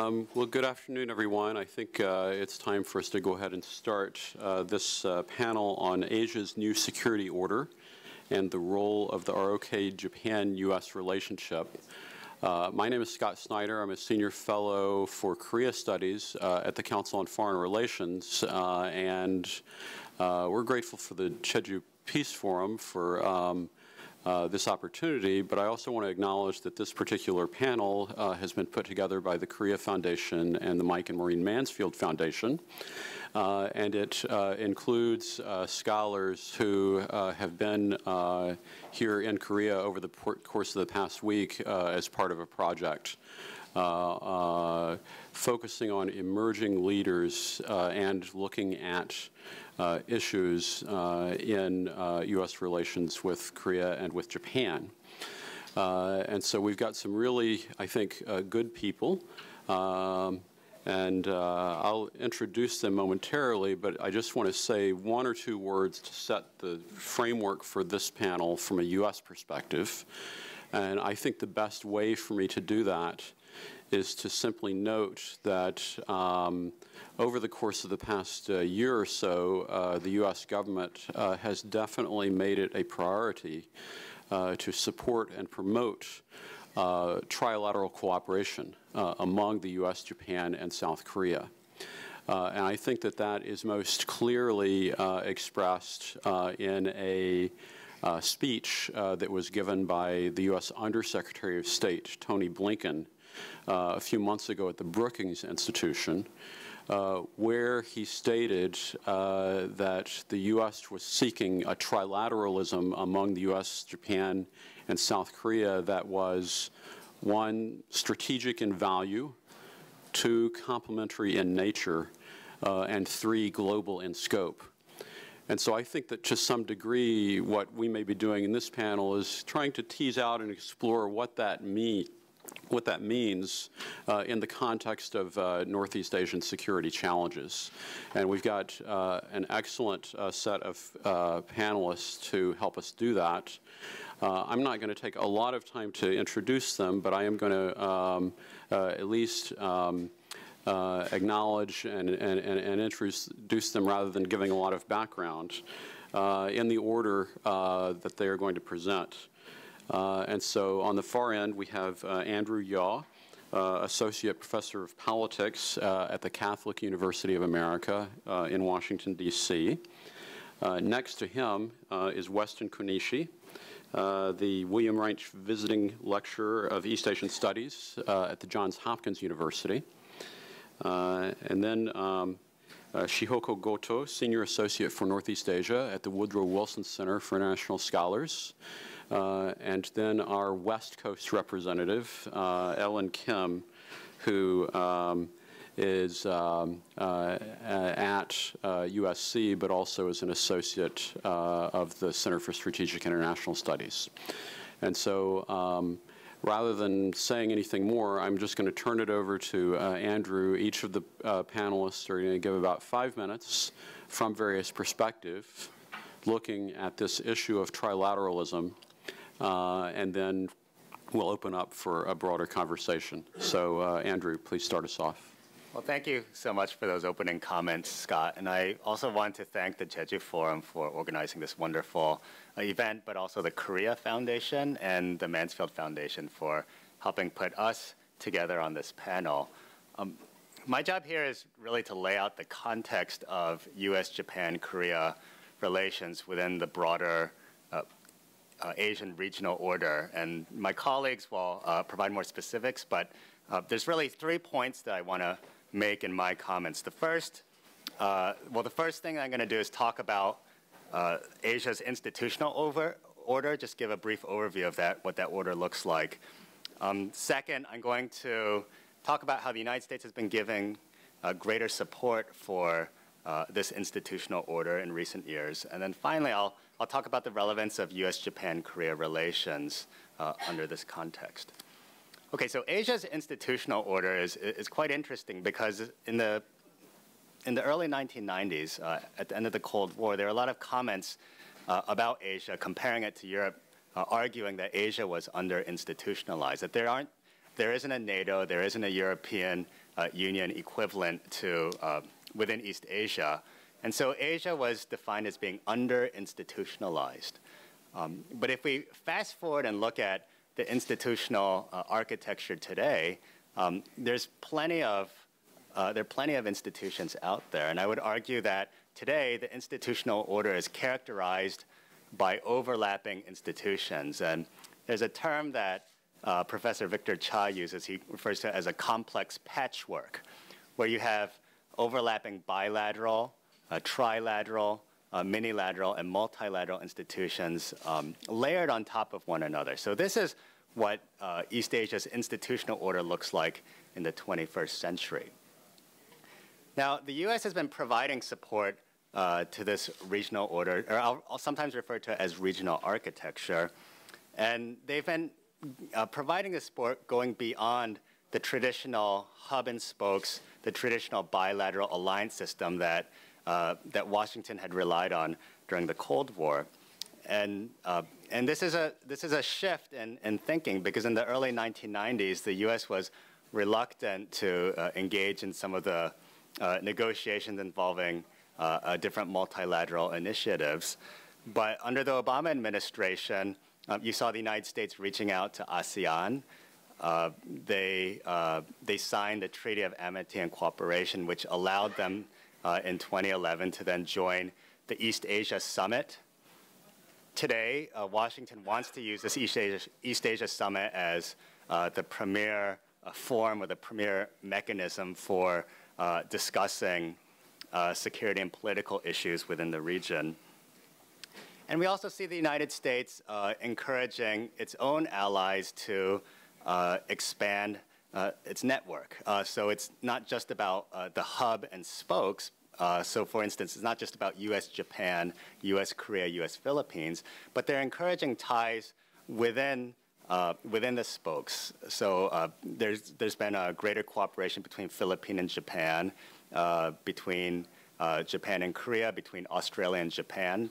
Um, well, good afternoon, everyone. I think uh, it's time for us to go ahead and start uh, this uh, panel on Asia's new security order and the role of the ROK Japan-U.S. relationship. Uh, my name is Scott Snyder. I'm a senior fellow for Korea Studies uh, at the Council on Foreign Relations, uh, and we're grateful for the Jeju Peace Forum for um, uh, this opportunity, but I also want to acknowledge that this particular panel uh, has been put together by the Korea Foundation and the Mike and Maureen Mansfield Foundation. Uh, and it uh, includes uh, scholars who have been here in Korea over the course of the past week as part of a project. focusing on emerging leaders and looking at issues uh, in U.S. Uh, relations with Korea and with Japan. and so we've got some really, I think, good people. Um, and uh, I'll introduce them momentarily, but I just want to say one or two words to set the framework for this panel from a U.S. perspective. And I think the best way for me to do that is to simply note that um, over the course of the past uh, year or so, uh, the U.S. government uh, has definitely made it a priority uh, to support and promote uh, trilateral cooperation uh, among the U.S., Japan, and South Korea. and I think that that is most clearly expressed in a speech that was given by the U.S. Undersecretary of State, Tony Blinken, a few months ago at the Brookings Institution, uh, where he stated uh, that the U.S. was seeking a trilateralism among the U.S., Japan, and South Korea that was one, strategic in value, two, complementary in nature, uh, and three, global in scope. And so I think that to some degree, what we may be doing in this panel is trying to tease out and explore what that means what that means uh, in the context of uh, Northeast Asian security challenges. And we've got uh, an excellent uh, set of uh, panelists to help us do that. Uh, I'm not going to take a lot of time to introduce them, but I am going to um, at least um, acknowledge and, and, and, introduce them rather than giving a lot of background in the order that they are going to present. Uh, and so on the far end, we have uh, Andrew Yeo, uh, Associate Professor of Politics at the Catholic University of America in Washington, D.C. next to him is Weston Konishi, uh, the William Reich Visiting Lecturer of East Asian Studies uh, at the Johns Hopkins University. Uh, and then um, Shihoko Goto, Senior Associate for Northeast Asia at the Woodrow Wilson Center for International Scholars. Uh, and then our West Coast representative, uh, Ellen Kim, who um, is um, uh, at USC, but also is an associate of the Center for Strategic International Studies. And so um, rather than saying anything more, I'm just going to turn it over to uh, Andrew. Each of the uh, panelists are going to give about five minutes from various perspectives, looking at this issue of trilateralism uh, and then we'll open up for a broader conversation. So, uh, Andrew, please start us off. Well, thank you so much for those opening comments, Scott. And I also want to thank the Jeju Forum for organizing this wonderful uh, event, but also the Korea Foundation and the Mansfield Foundation for helping put us together on this panel. Um, my job here is really to lay out the context of US Japan Korea relations within the broader uh, Asian regional order. And my colleagues will uh, provide more specifics, but uh, there's really three points that I want to make in my comments. The first, uh, well, the first thing I'm going to do is talk about uh, Asia's institutional over order, just give a brief overview of that, what that order looks like. Um, second, I'm going to talk about how the United States has been giving uh, greater support for this institutional order in recent years. And then finally, I'll I'll talk about the relevance of US-Japan-Korea relations uh, under this context. Okay, so Asia's institutional order is, is quite interesting because in the, in the early 1990s, uh, at the end of the Cold War, there were a lot of comments uh, about Asia, comparing it to Europe, uh, arguing that Asia was under institutionalized, that there, aren't, there isn't a NATO, there isn't a European uh, Union equivalent to uh, within East Asia. And so Asia was defined as being under institutionalized. Um, but if we fast forward and look at the institutional uh, architecture today, um, there's plenty of uh, there are plenty of institutions out there, and I would argue that today the institutional order is characterized by overlapping institutions. And there's a term that uh, Professor Victor Cha uses. He refers to it as a complex patchwork, where you have overlapping bilateral, trilateral, uh, minilateral, and multilateral institutions um, layered on top of one another. So this is what uh, East Asia's institutional order looks like in the 21st century. Now, the U.S. has been providing support uh, to this regional order, or I'll, I'll, sometimes refer to it as regional architecture. And they've been uh, providing support going beyond the traditional hub and spokes, the traditional bilateral alliance system that, uh, that Washington had relied on during the Cold War. And, uh, and this, is a, this is a shift in, in thinking because in the early 1990s, the US was reluctant to uh, engage in some of the uh, negotiations involving uh, different multilateral initiatives. But under the Obama administration, um, you saw the United States reaching out to ASEAN. Uh, they, uh, they signed the Treaty of Amity and Cooperation, which allowed them uh, in 2011 to then join the East Asia Summit. Today, uh, Washington wants to use this East Asia, East Asia Summit as uh, the premier forum or the premier mechanism for discussing security and political issues within the region. And we also see the United States uh, encouraging its own allies to uh, expand uh, its network. Uh, so it's not just about uh, the hub and spokes. Uh, so, for instance, it's not just about U.S. Japan, U.S. Korea, U.S. Philippines, but they're encouraging ties within uh, within the spokes. So uh, there's there's been a greater cooperation between Philippines and Japan, uh, between Japan and Korea, between Australia and Japan.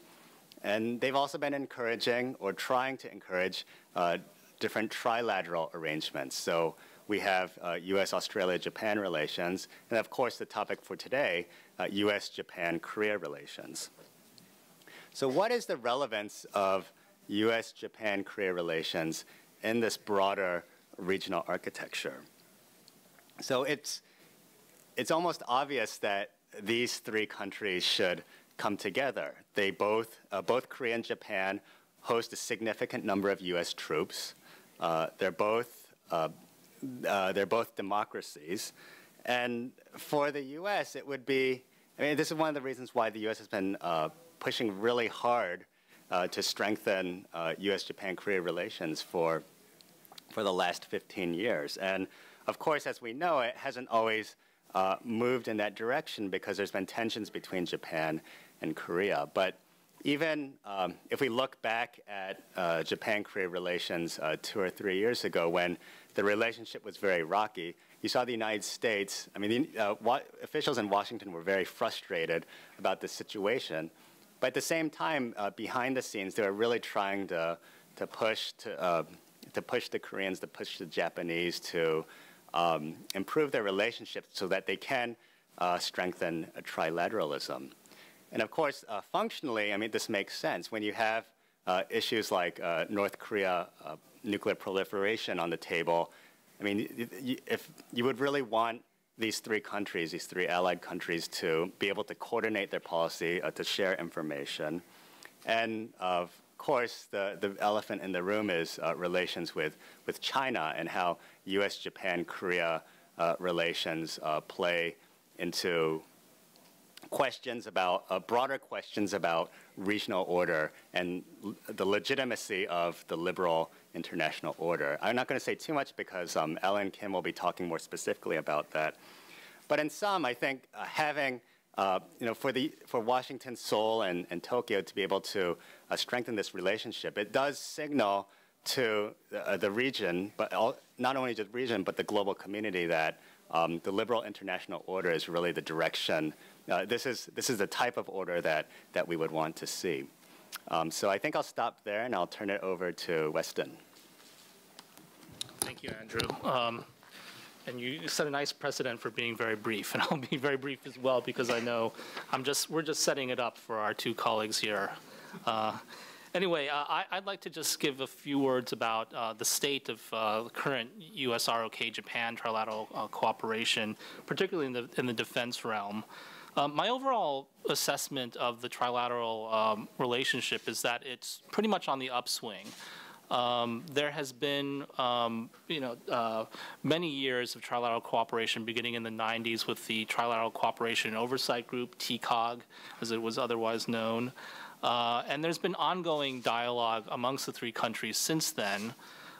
And they've also been encouraging or trying to encourage uh, different trilateral arrangements. So we have uh, US, Australia, Japan relations, and of course the topic for today, uh, US, Japan, Korea relations. So what is the relevance of US, Japan, Korea relations in this broader regional architecture? So it's, it's almost obvious that these three countries should come together. They both, uh, both Korea and Japan host a significant number of U.S. troops. Uh, they're both, uh, uh, they're both democracies. And for the U.S., it would be, I mean, this is one of the reasons why the U.S. has been uh, pushing really hard uh, to strengthen U.S.-Japan-Korea relations for, for the last 15 years. And of course, as we know, it hasn't always uh, moved in that direction because there's been tensions between Japan and Korea. But even um, if we look back at uh, Japan-Korea relations uh, two or three years ago when the relationship was very rocky, you saw the United States, I mean, uh, officials in Washington were very frustrated about the situation. But at the same time, uh, behind the scenes, they were really trying to, to, push, to, uh, to push the Koreans, to push the Japanese to um, improve their relationships so that they can uh, strengthen trilateralism. And of course, uh, functionally, I mean, this makes sense. When you have uh, issues like uh, North Korea uh, nuclear proliferation on the table, I mean, if you would really want these three countries, these three allied countries, to be able to coordinate their policy, uh, to share information. And of course, the, the elephant in the room is uh, relations with, with China and how US, Japan, Korea relations play into questions about, uh, broader questions about regional order and the legitimacy of the liberal international order. I'm not going to say too much because um, Ellen Kim will be talking more specifically about that. But in sum, I think uh, having, uh, you know, for, the, for Washington, Seoul, and, and Tokyo to be able to uh, strengthen this relationship, it does signal to the, uh, the region, but all, not only the region, but the global community that um, the liberal international order is really the direction uh, this, is, this is the type of order that, that we would want to see. Um, so I think I'll stop there and I'll turn it over to Weston. Thank you, Andrew. Um, and you set a nice precedent for being very brief, and I'll be very brief as well because I know I'm just we're just setting it up for our two colleagues here. Uh, anyway, uh, I, would like to just give a few words about uh, the state of uh, the current U.S. ROK Japan trilateral uh, cooperation, particularly in the in the defense realm. Um, my overall assessment of the trilateral um, relationship is that it's pretty much on the upswing. Um, there has been, um, you know, uh, many years of trilateral cooperation beginning in the 90s with the Trilateral Cooperation Oversight Group, TCOG, as it was otherwise known. Uh, and there's been ongoing dialogue amongst the three countries since then.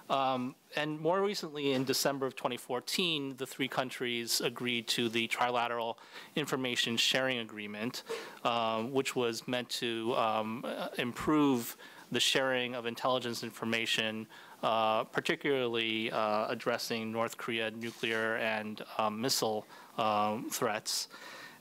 Um, and more recently, in December of 2014, the three countries agreed to the Trilateral Information Sharing Agreement, um, which was meant to um, improve the sharing of intelligence information, uh, particularly uh, addressing North Korea nuclear and um, missile um, threats.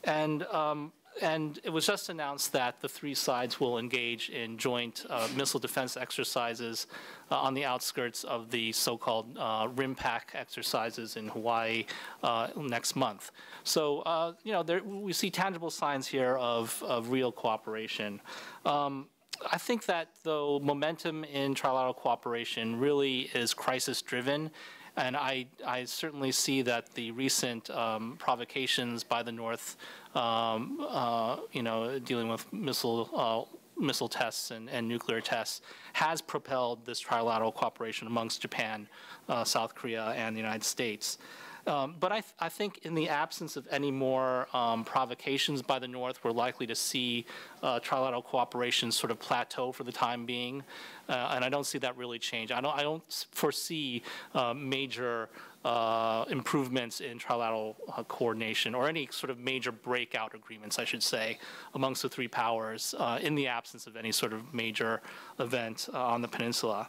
And um, and it was just announced that the three sides will engage in joint uh, missile defense exercises uh, on the outskirts of the so-called uh, RIMPAC exercises in Hawaii uh, next month. So, uh, you know, there, we see tangible signs here of, of real cooperation. Um, I think that though momentum in trilateral cooperation really is crisis driven, and I, I certainly see that the recent um, provocations by the North, um, uh, you know, dealing with missile uh, missile tests and, and, nuclear tests, has propelled this trilateral cooperation amongst Japan, uh, South Korea, and the United States. Um, but I, th I, think in the absence of any more um, provocations by the North, we're likely to see uh, trilateral cooperation sort of plateau for the time being, uh, and I don't see that really change. I don't, I don't foresee uh, major uh, improvements in trilateral uh, coordination or any sort of major breakout agreements, I should say, amongst the three powers uh, in the absence of any sort of major event on the peninsula.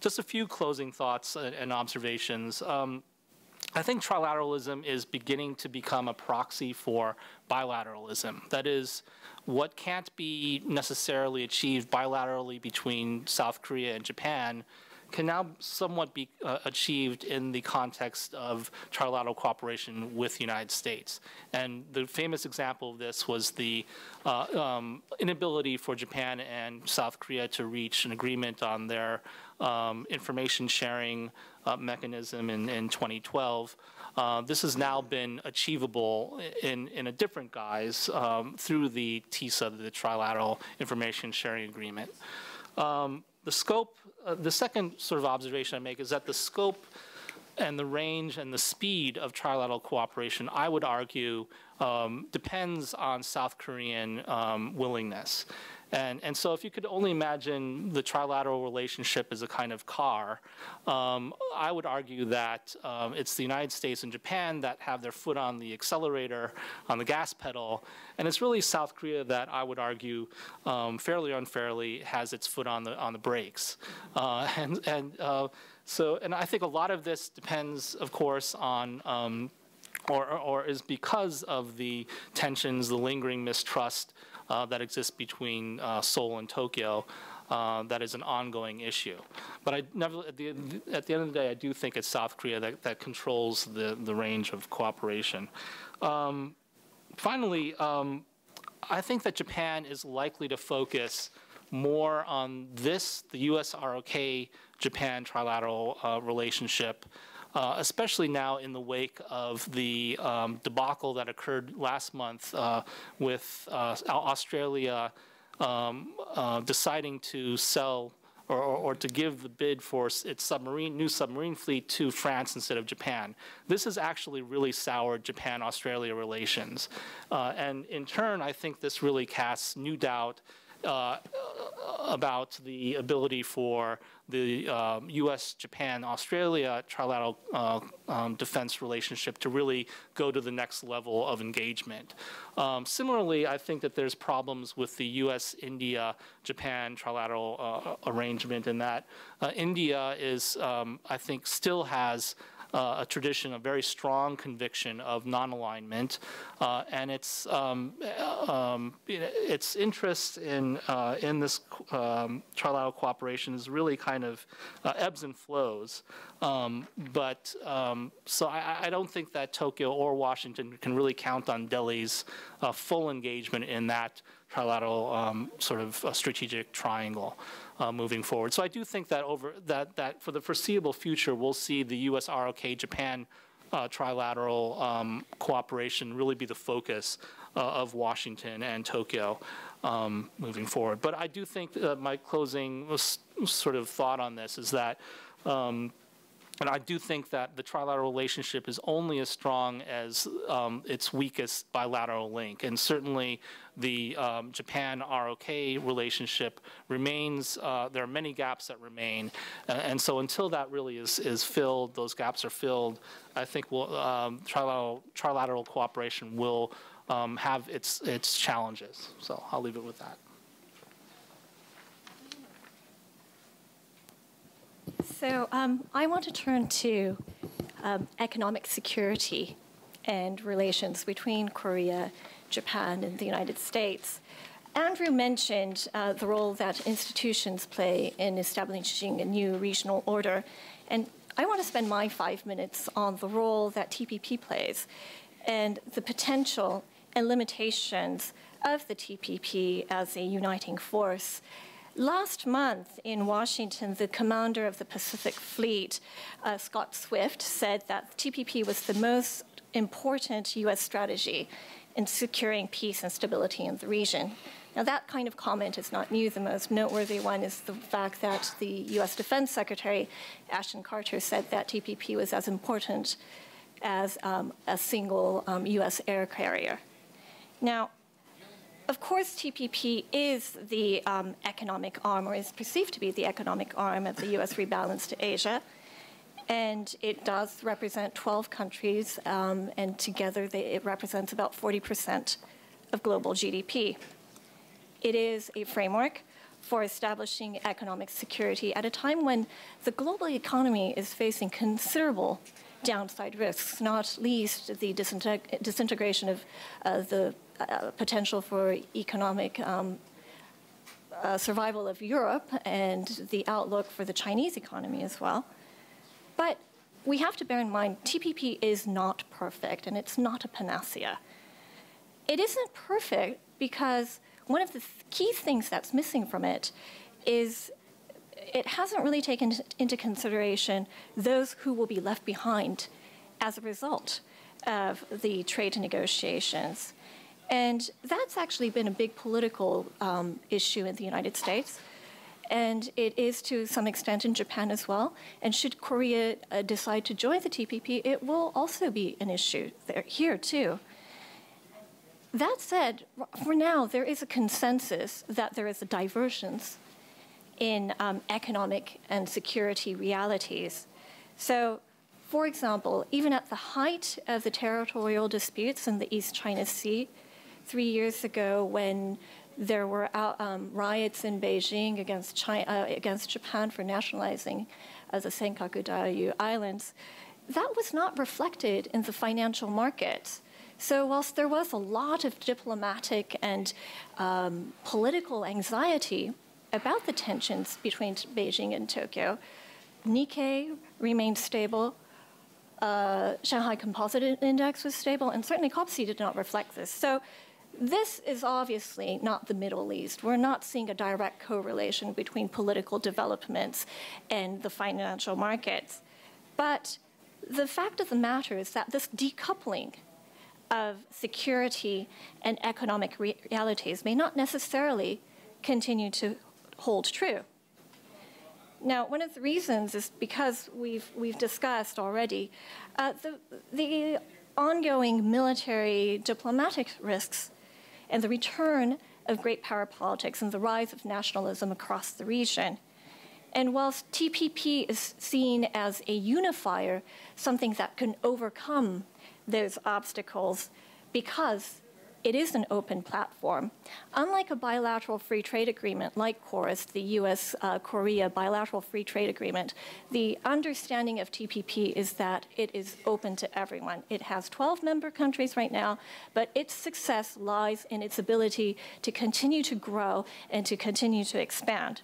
Just a few closing thoughts and observations. Um, I think trilateralism is beginning to become a proxy for bilateralism. That is, what can't be necessarily achieved bilaterally between South Korea and Japan can now somewhat be uh, achieved in the context of trilateral cooperation with the United States. And the famous example of this was the uh, um, inability for Japan and South Korea to reach an agreement on their um, information sharing uh, mechanism in, in 2012. Uh, this has now been achievable in, in a different guise um, through the TISA, the Trilateral Information Sharing Agreement. Um, the scope, uh, the second sort of observation I make is that the scope and the range and the speed of trilateral cooperation, I would argue, um, depends on South Korean um, willingness. And, and so if you could only imagine the trilateral relationship as a kind of car, um, I would argue that um, it's the United States and Japan that have their foot on the accelerator, on the gas pedal, and it's really South Korea that I would argue um, fairly unfairly has its foot on the, on the brakes. Uh, and and uh, so, and I think a lot of this depends, of course, on um, or, or, is because of the tensions, the lingering mistrust uh, that exists between uh, Seoul and Tokyo. Uh, that is an ongoing issue. But I never, at the, at the end of the day, I do think it's South Korea that, that controls the, the range of cooperation. Um, finally, um, I think that Japan is likely to focus more on this, the US ROK Japan trilateral uh, relationship, uh, especially now in the wake of the um, debacle that occurred last month uh, with uh, Australia um, uh, deciding to sell or, or, to give the bid for its submarine, new submarine fleet to France instead of Japan. This has actually really soured Japan-Australia relations. Uh, and in turn, I think this really casts new doubt about the ability for the um, U.S., Japan, Australia trilateral uh, um, defense relationship to really go to the next level of engagement. Um, similarly, I think that there's problems with the U.S., India, Japan trilateral uh, arrangement in that uh, India is, um, I think, still has uh, a tradition, a very strong conviction of non-alignment, uh, and its um, um, its interest in uh, in this um, trilateral cooperation is really kind of uh, ebbs and flows. Um, but um, so I, I, don't think that Tokyo or Washington can really count on Delhi's uh, full engagement in that trilateral um, sort of strategic triangle uh, moving forward. So I do think that over that that for the foreseeable future, we'll see the U.S. ROK Japan uh, trilateral um, cooperation really be the focus uh, of Washington and Tokyo um, moving forward. But I do think my closing sort of thought on this is that um, and I do think that the trilateral relationship is only as strong as um, its weakest bilateral link. And certainly the um, Japan ROK relationship remains, uh, there are many gaps that remain. Uh, and so until that really is, is filled, those gaps are filled, I think we'll, um, trilateral, trilateral cooperation will um, have its, its challenges. So I'll leave it with that. So um, I want to turn to um, economic security and relations between Korea, Japan, and the United States. Andrew mentioned uh, the role that institutions play in establishing a new regional order, and I want to spend my five minutes on the role that TPP plays and the potential and limitations of the TPP as a uniting force Last month in Washington, the commander of the Pacific Fleet, uh, Scott Swift, said that TPP was the most important U.S. strategy in securing peace and stability in the region. Now, that kind of comment is not new. The most noteworthy one is the fact that the U.S. Defense Secretary, Ashton Carter, said that TPP was as important as um, a single um, U.S. air carrier. Now, of course, TPP is the um, economic arm, or is perceived to be the economic arm of the U.S. rebalance to Asia. And it does represent 12 countries, um, and together they, it represents about 40% of global GDP. It is a framework for establishing economic security at a time when the global economy is facing considerable downside risks, not least the disinteg disintegration of uh, the uh, potential for economic um, uh, survival of Europe and the outlook for the Chinese economy as well. But we have to bear in mind TPP is not perfect and it's not a panacea. It isn't perfect because one of the th key things that's missing from it is it hasn't really taken into consideration those who will be left behind as a result of the trade negotiations. And that's actually been a big political um, issue in the United States. And it is to some extent in Japan as well. And should Korea uh, decide to join the TPP, it will also be an issue there, here too. That said, for now, there is a consensus that there is a divergence in um, economic and security realities. So, for example, even at the height of the territorial disputes in the East China Sea, three years ago when there were out, um, riots in Beijing against, China, uh, against Japan for nationalizing uh, the Senkaku Diaoyu Islands, that was not reflected in the financial market. So, whilst there was a lot of diplomatic and um, political anxiety about the tensions between Beijing and Tokyo, Nikkei remained stable. Uh, Shanghai Composite Index was stable, and certainly KOSPI did not reflect this. So, this is obviously not the Middle East. We're not seeing a direct correlation between political developments and the financial markets. But the fact of the matter is that this decoupling of security and economic realities may not necessarily continue to hold true. Now, one of the reasons is because we've, we've discussed already uh, the, the ongoing military diplomatic risks and the return of great power politics and the rise of nationalism across the region. And whilst TPP is seen as a unifier, something that can overcome those obstacles because it is an open platform. Unlike a bilateral free trade agreement like KORUS, the US uh, Korea bilateral free trade agreement, the understanding of TPP is that it is open to everyone. It has 12 member countries right now, but its success lies in its ability to continue to grow and to continue to expand.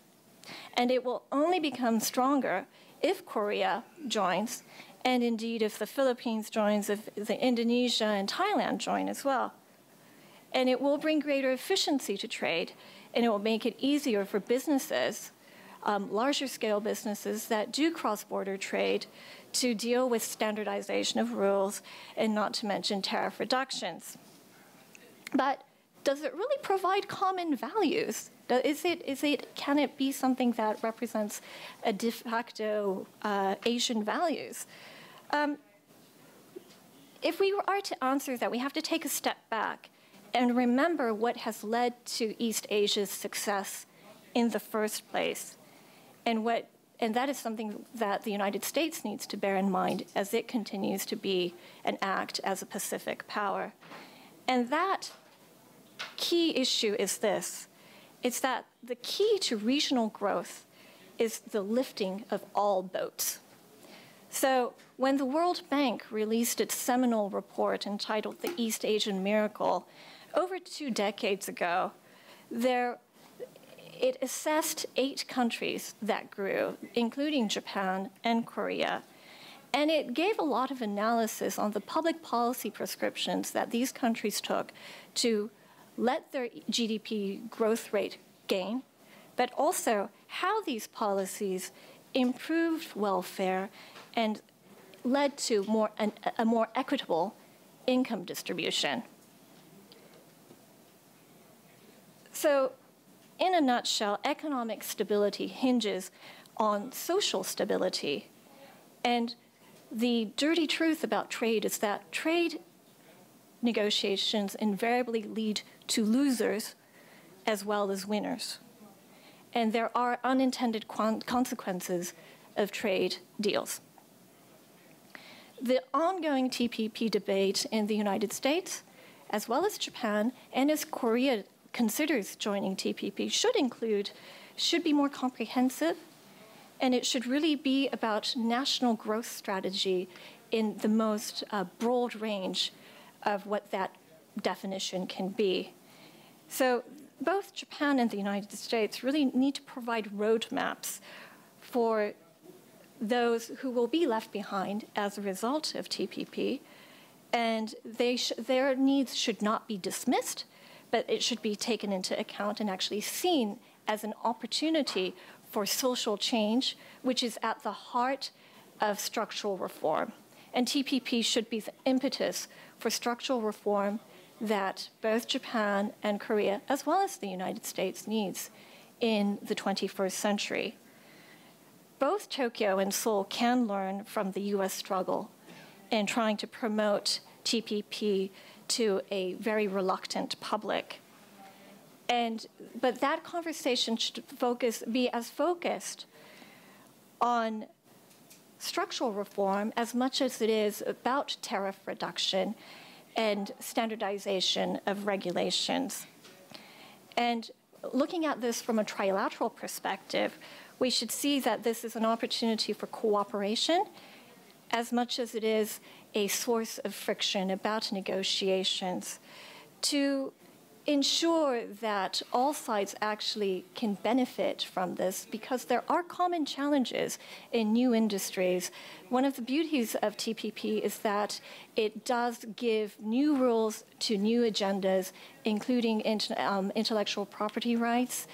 And it will only become stronger if Korea joins, and indeed if the Philippines joins, if the Indonesia and Thailand join as well and it will bring greater efficiency to trade, and it will make it easier for businesses, um, larger scale businesses that do cross border trade, to deal with standardization of rules, and not to mention tariff reductions. But does it really provide common values? Is it, is it, can it be something that represents a de facto uh, Asian values? Um, if we are to answer that, we have to take a step back and remember what has led to East Asia's success in the first place. And, what, and that is something that the United States needs to bear in mind as it continues to be and act as a Pacific power. And that key issue is this it's that the key to regional growth is the lifting of all boats. So, when the World Bank released its seminal report entitled The East Asian Miracle, over two decades ago, there, it assessed eight countries that grew, including Japan and Korea. And it gave a lot of analysis on the public policy prescriptions that these countries took to let their GDP growth rate gain, but also how these policies improved welfare and led to more, an, a more equitable income distribution. So, in a nutshell, economic stability hinges on social stability. And the dirty truth about trade is that trade negotiations invariably lead to losers as well as winners. And there are unintended consequences of trade deals. The ongoing TPP debate in the United States, as well as Japan, and as Korea considers joining TPP should include, should be more comprehensive, and it should really be about national growth strategy in the most uh, broad range of what that definition can be. So both Japan and the United States really need to provide roadmaps for those who will be left behind as a result of TPP, and their needs should not be dismissed but it should be taken into account and actually seen as an opportunity for social change, which is at the heart of structural reform. And TPP should be the impetus for structural reform that both Japan and Korea, as well as the United States, needs in the 21st century. Both Tokyo and Seoul can learn from the US struggle in trying to promote TPP to a very reluctant public. And, but that conversation should focus, be as focused on structural reform as much as it is about tariff reduction and standardization of regulations. And looking at this from a trilateral perspective, we should see that this is an opportunity for cooperation as much as it is a source of friction about negotiations to ensure that all sides actually can benefit from this because there are common challenges in new industries. One of the beauties of TPP is that it does give new rules to new agendas, including um, intellectual property rights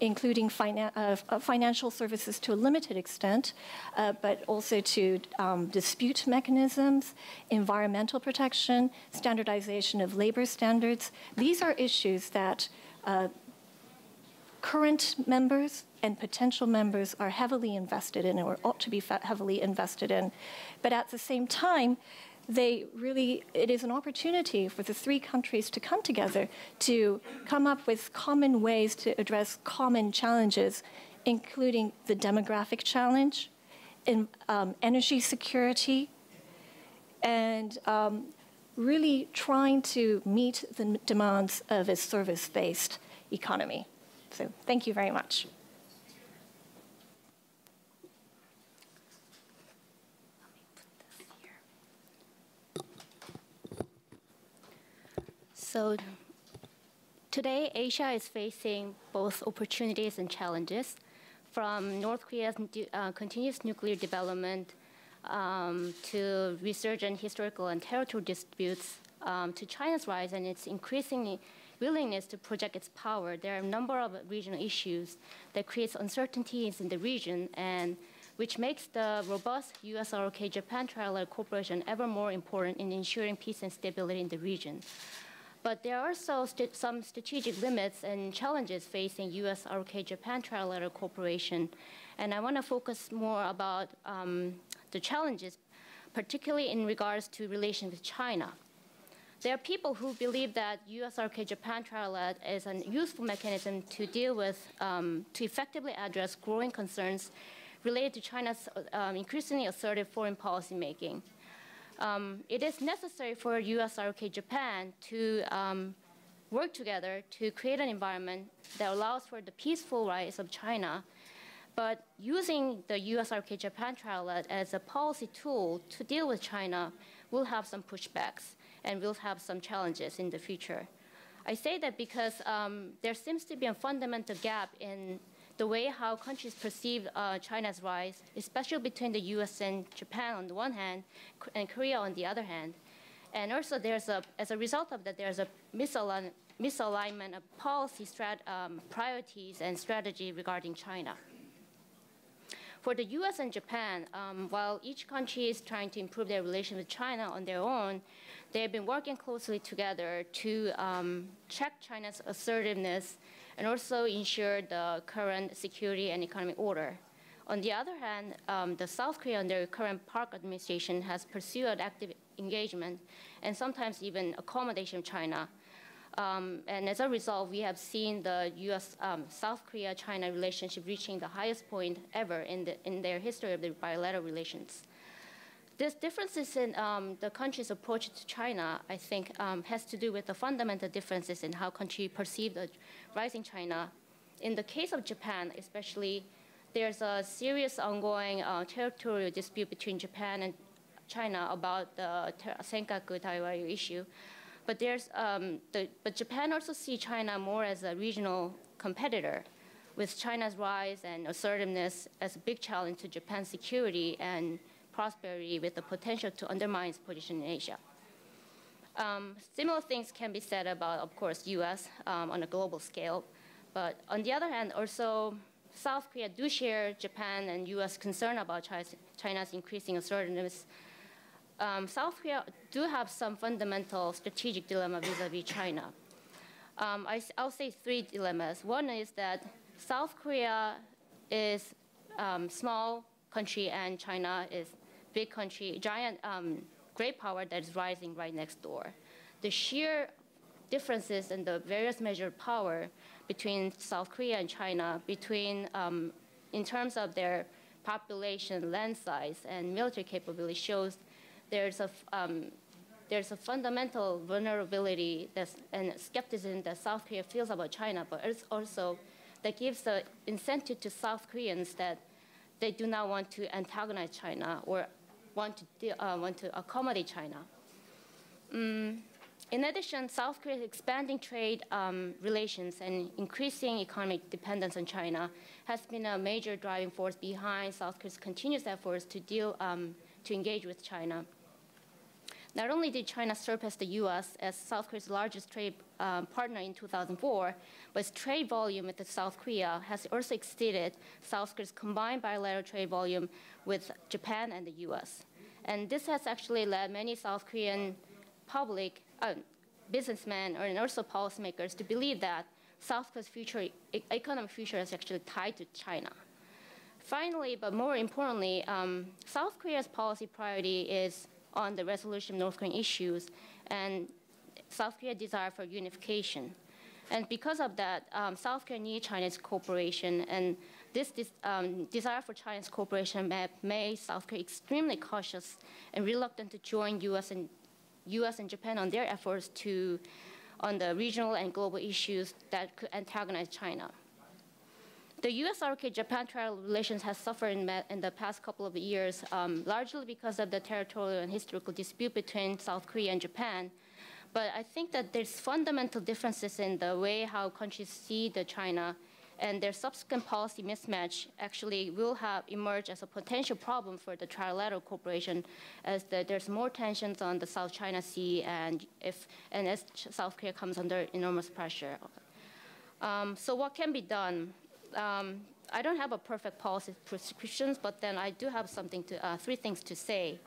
including finan uh, financial services to a limited extent, uh, but also to um, dispute mechanisms, environmental protection, standardization of labor standards. These are issues that uh, current members and potential members are heavily invested in or ought to be heavily invested in. But at the same time, they really, it is an opportunity for the three countries to come together to come up with common ways to address common challenges, including the demographic challenge, in, um, energy security, and um, really trying to meet the demands of a service based economy. So, thank you very much. So today, Asia is facing both opportunities and challenges, from North Korea's uh, continuous nuclear development um, to resurgent historical and territorial disputes um, to China's rise and its increasing willingness to project its power. There are a number of regional issues that creates uncertainties in the region and which makes the robust US-ROK Japan trilateral cooperation ever more important in ensuring peace and stability in the region. But there are also st some strategic limits and challenges facing U.S. ROK Japan trilateral cooperation. And I want to focus more about um, the challenges, particularly in regards to relations with China. There are people who believe that U.S. ROK Japan trilateral is a useful mechanism to deal with, um, to effectively address growing concerns related to China's um, increasingly assertive foreign policy making um, it is necessary for US, ROK, Japan to um, work together to create an environment that allows for the peaceful rise of China, but using the US, ROK, Japan trial as a policy tool to deal with China will have some pushbacks and will have some challenges in the future. I say that because um, there seems to be a fundamental gap in the way how countries perceive uh, China's rise, especially between the U.S. and Japan on the one hand, and Korea on the other hand. And also, there's a, as a result of that, there's a misalignment, misalignment of policy strat, um, priorities and strategy regarding China. For the US and Japan, um, while each country is trying to improve their relation with China on their own, they have been working closely together to um, check China's assertiveness and also ensure the current security and economic order. On the other hand, um, the South Korea under current Park administration has pursued active engagement and sometimes even accommodation of China. Um, and as a result, we have seen the U.S. Um, South Korea-China relationship reaching the highest point ever in, the, in their history of the bilateral relations. This differences in um, the country's approach to China, I think, um, has to do with the fundamental differences in how countries perceive the rising China. In the case of Japan, especially, there's a serious ongoing uh, territorial dispute between Japan and China about the Senkaku Taiwan issue. But there's um, the, but Japan also sees China more as a regional competitor, with China's rise and assertiveness as a big challenge to Japan's security and prosperity with the potential to undermine its position in Asia. Um, similar things can be said about, of course, U.S. Um, on a global scale. But on the other hand, also South Korea do share Japan and U.S. concern about China's increasing assertiveness. Um, South Korea do have some fundamental strategic dilemma vis-a-vis China. Um, I, will say three dilemmas. One is that South Korea is um, small country and China is big country, giant um, great power that is rising right next door. The sheer differences in the various measured power between South Korea and China, between um, in terms of their population, land size, and military capability, shows there's a um, there's a fundamental vulnerability and skepticism that South Korea feels about China, but it's also that gives the incentive to South Koreans that they do not want to antagonize China or want to, uh, want to accommodate China. Um, in addition, South Korea's expanding trade um, relations and increasing economic dependence on China has been a major driving force behind South Korea's continuous efforts to deal, um, to engage with China. Not only did China surpass the U.S. as South Korea's largest trade um, partner in 2004, but its trade volume with South Korea has also exceeded South Korea's combined bilateral trade volume with Japan and the U.S. And this has actually led many South Korean public uh, businessmen and also policymakers to believe that South Korea's future, economic future is actually tied to China. Finally, but more importantly, um, South Korea's policy priority is on the resolution of North Korean issues and South Korea's desire for unification. And because of that, um, South Korea needs China's cooperation, and this, um, desire for China's cooperation made South Korea extremely cautious and reluctant to join U.S. and U.S. and Japan on their efforts to on the regional and global issues that could antagonize China. The U.S.-ROK-Japan trial relations has suffered in, in, the past couple of years, um, largely because of the territorial and historical dispute between South Korea and Japan. But I think that there's fundamental differences in the way how countries see the China and their subsequent policy mismatch actually will have emerged as a potential problem for the trilateral cooperation as the, there's more tensions on the South China Sea and if and as South Korea comes under enormous pressure. Um, so what can be done? Um, I don't have a perfect policy prescriptions, but then I do have something to, uh, three things to say.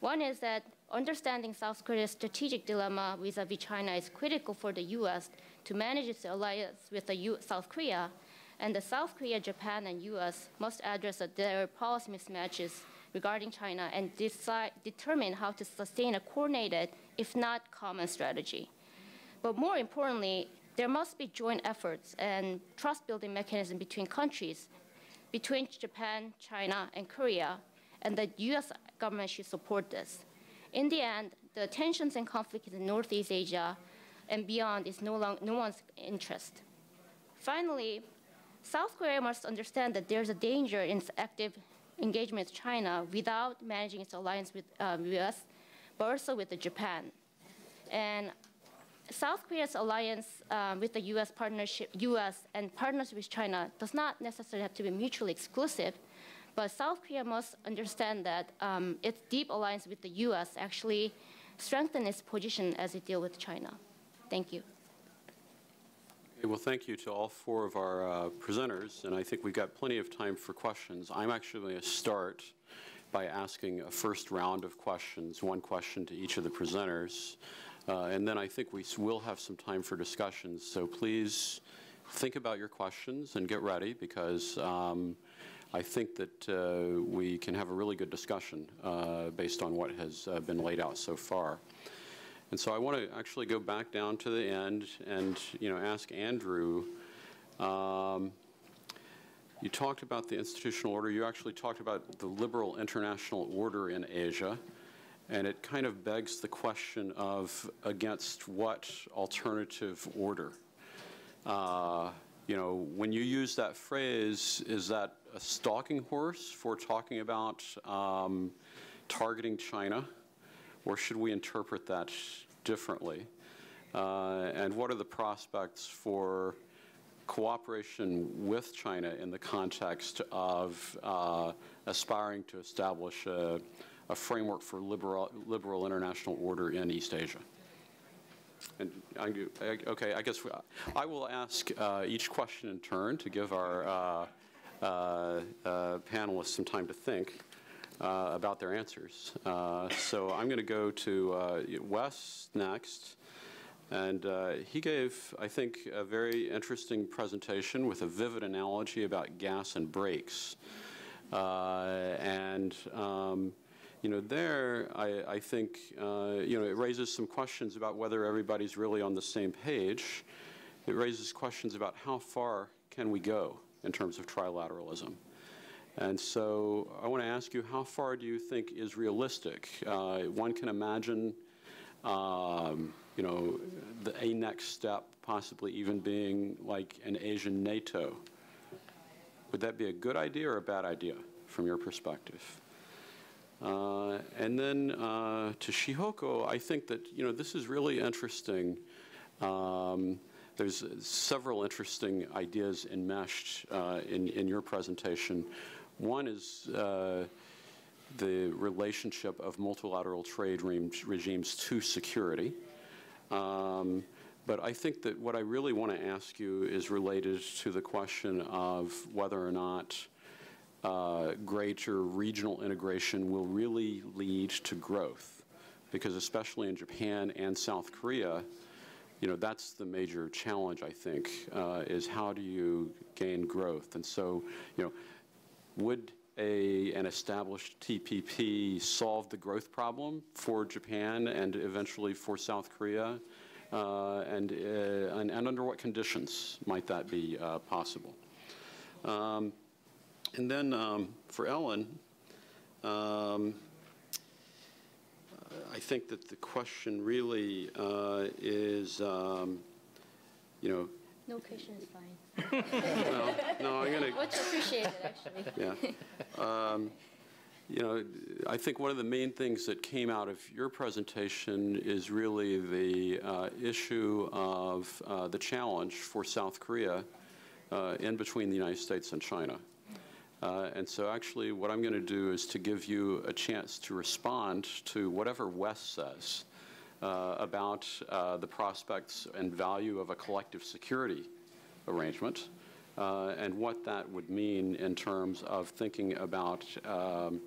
One is that understanding South Korea's strategic dilemma vis-a-vis -vis China is critical for the U.S. to manage its alliance with the U South Korea and the South Korea, Japan, and U.S. must address their policy mismatches regarding China and decide, determine how to sustain a coordinated, if not common strategy. But more importantly, there must be joint efforts and trust-building mechanism between countries, between Japan, China, and Korea, and the U.S. government should support this. In the end, the tensions and conflicts in Northeast Asia and beyond is no, long, no one's interest. Finally, South Korea must understand that there's a danger in its active engagement with China without managing its alliance with um, U.S., but also with Japan. And South Korea's alliance um, with the U.S. partnership, U.S. and partners with China does not necessarily have to be mutually exclusive, but South Korea must understand that um, its deep alliance with the U.S. actually strengthens its position as it deals with China. Thank you. Well, thank you to all four of our uh, presenters, and I think we've got plenty of time for questions. I'm actually going to start by asking a first round of questions, one question to each of the presenters, uh, and then I think we will have some time for discussions. So please think about your questions and get ready because um, I think that uh, we can have a really good discussion uh, based on what has uh, been laid out so far. And so I want to actually go back down to the end and, you know, ask Andrew, um, you talked about the institutional order. You actually talked about the liberal international order in Asia. And it kind of begs the question of against what alternative order? Uh, you know, when you use that phrase, is that a stalking horse for talking about um, targeting China? or should we interpret that differently? Uh, and what are the prospects for cooperation with China in the context of uh, aspiring to establish a, a, framework for liberal, liberal international order in East Asia? And I, okay, I guess we, I will ask uh, each question in turn to give our uh, uh, uh, panelists some time to think uh, about their answers. Uh, so I'm going to go to uh, Wes next. And uh, he gave, I think, a very interesting presentation with a vivid analogy about gas and brakes. Uh, and, um, you know, there, I, I think, uh, you know, it raises some questions about whether everybody's really on the same page. It raises questions about how far can we go in terms of trilateralism. And so I want to ask you, how far do you think is realistic? Uh, one can imagine, um, you know, the, a next step possibly even being like an Asian NATO. Would that be a good idea or a bad idea from your perspective? Uh, and then uh, to Shihoko, I think that, you know, this is really interesting. Um, there's several interesting ideas enmeshed uh, in, in your presentation. One is uh, the relationship of multilateral trade re regimes to security. Um, but I think that what I really want to ask you is related to the question of whether or not uh, greater regional integration will really lead to growth. Because especially in Japan and South Korea, you know, that's the major challenge, I think, uh, is how do you gain growth? And so, you know, would a, an established TPP solve the growth problem for Japan and eventually for South Korea? Uh, and, uh, and, and, under what conditions might that be uh, possible? Um, and then um, for Ellen, um, I think that the question really uh, is, um, you know, No question is fine. Well, no, I'm going to, Much appreciated, actually. yeah. Um, You know, I think one of the main things that came out of your presentation is really the uh, issue of uh, the challenge for South Korea uh, in between the United States and China. Uh, And so actually, what I'm going to do is to give you a chance to respond to whatever Wes says uh, about uh, the prospects and value of a collective security arrangement uh, and what that would mean in terms of thinking about, um,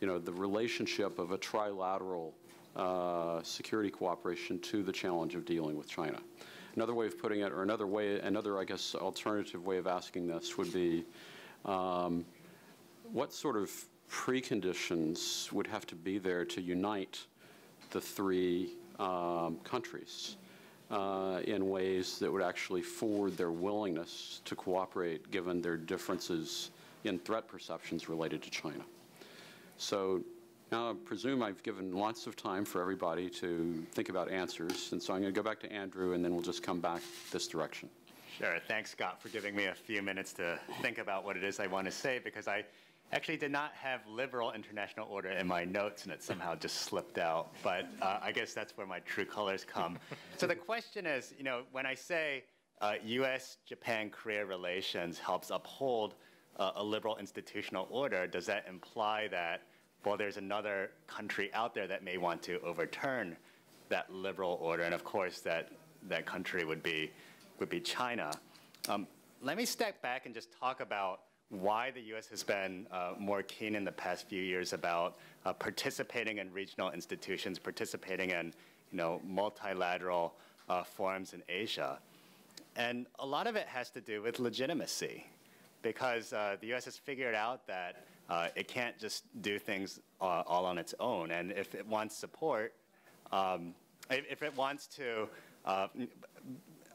you know, the relationship of a trilateral uh, security cooperation to the challenge of dealing with China. Another way of putting it, or another way, another, I guess, alternative way of asking this would be, um, what sort of preconditions would have to be there to unite the three um, countries uh, in ways that would actually forward their willingness to cooperate given their differences in threat perceptions related to China. So now I presume I've given lots of time for everybody to think about answers, and so I'm going to go back to Andrew, and then we'll just come back this direction. Sure. Thanks, Scott, for giving me a few minutes to think about what it is I want to say because I actually did not have liberal international order in my notes and it somehow just slipped out. But uh, I guess that's where my true colors come. so the question is, you know, when I say uh, U.S. Japan Korea relations helps uphold uh, a liberal institutional order, does that imply that well, there's another country out there that may want to overturn that liberal order, and of course that that country would be would be China. Um, let me step back and just talk about why the U.S. has been uh, more keen in the past few years about uh, participating in regional institutions, participating in you know multilateral uh, forums in Asia, and a lot of it has to do with legitimacy, because uh, the U.S. has figured out that uh, it can't just do things uh, all on its own, and if it wants support, um, if, if, it wants to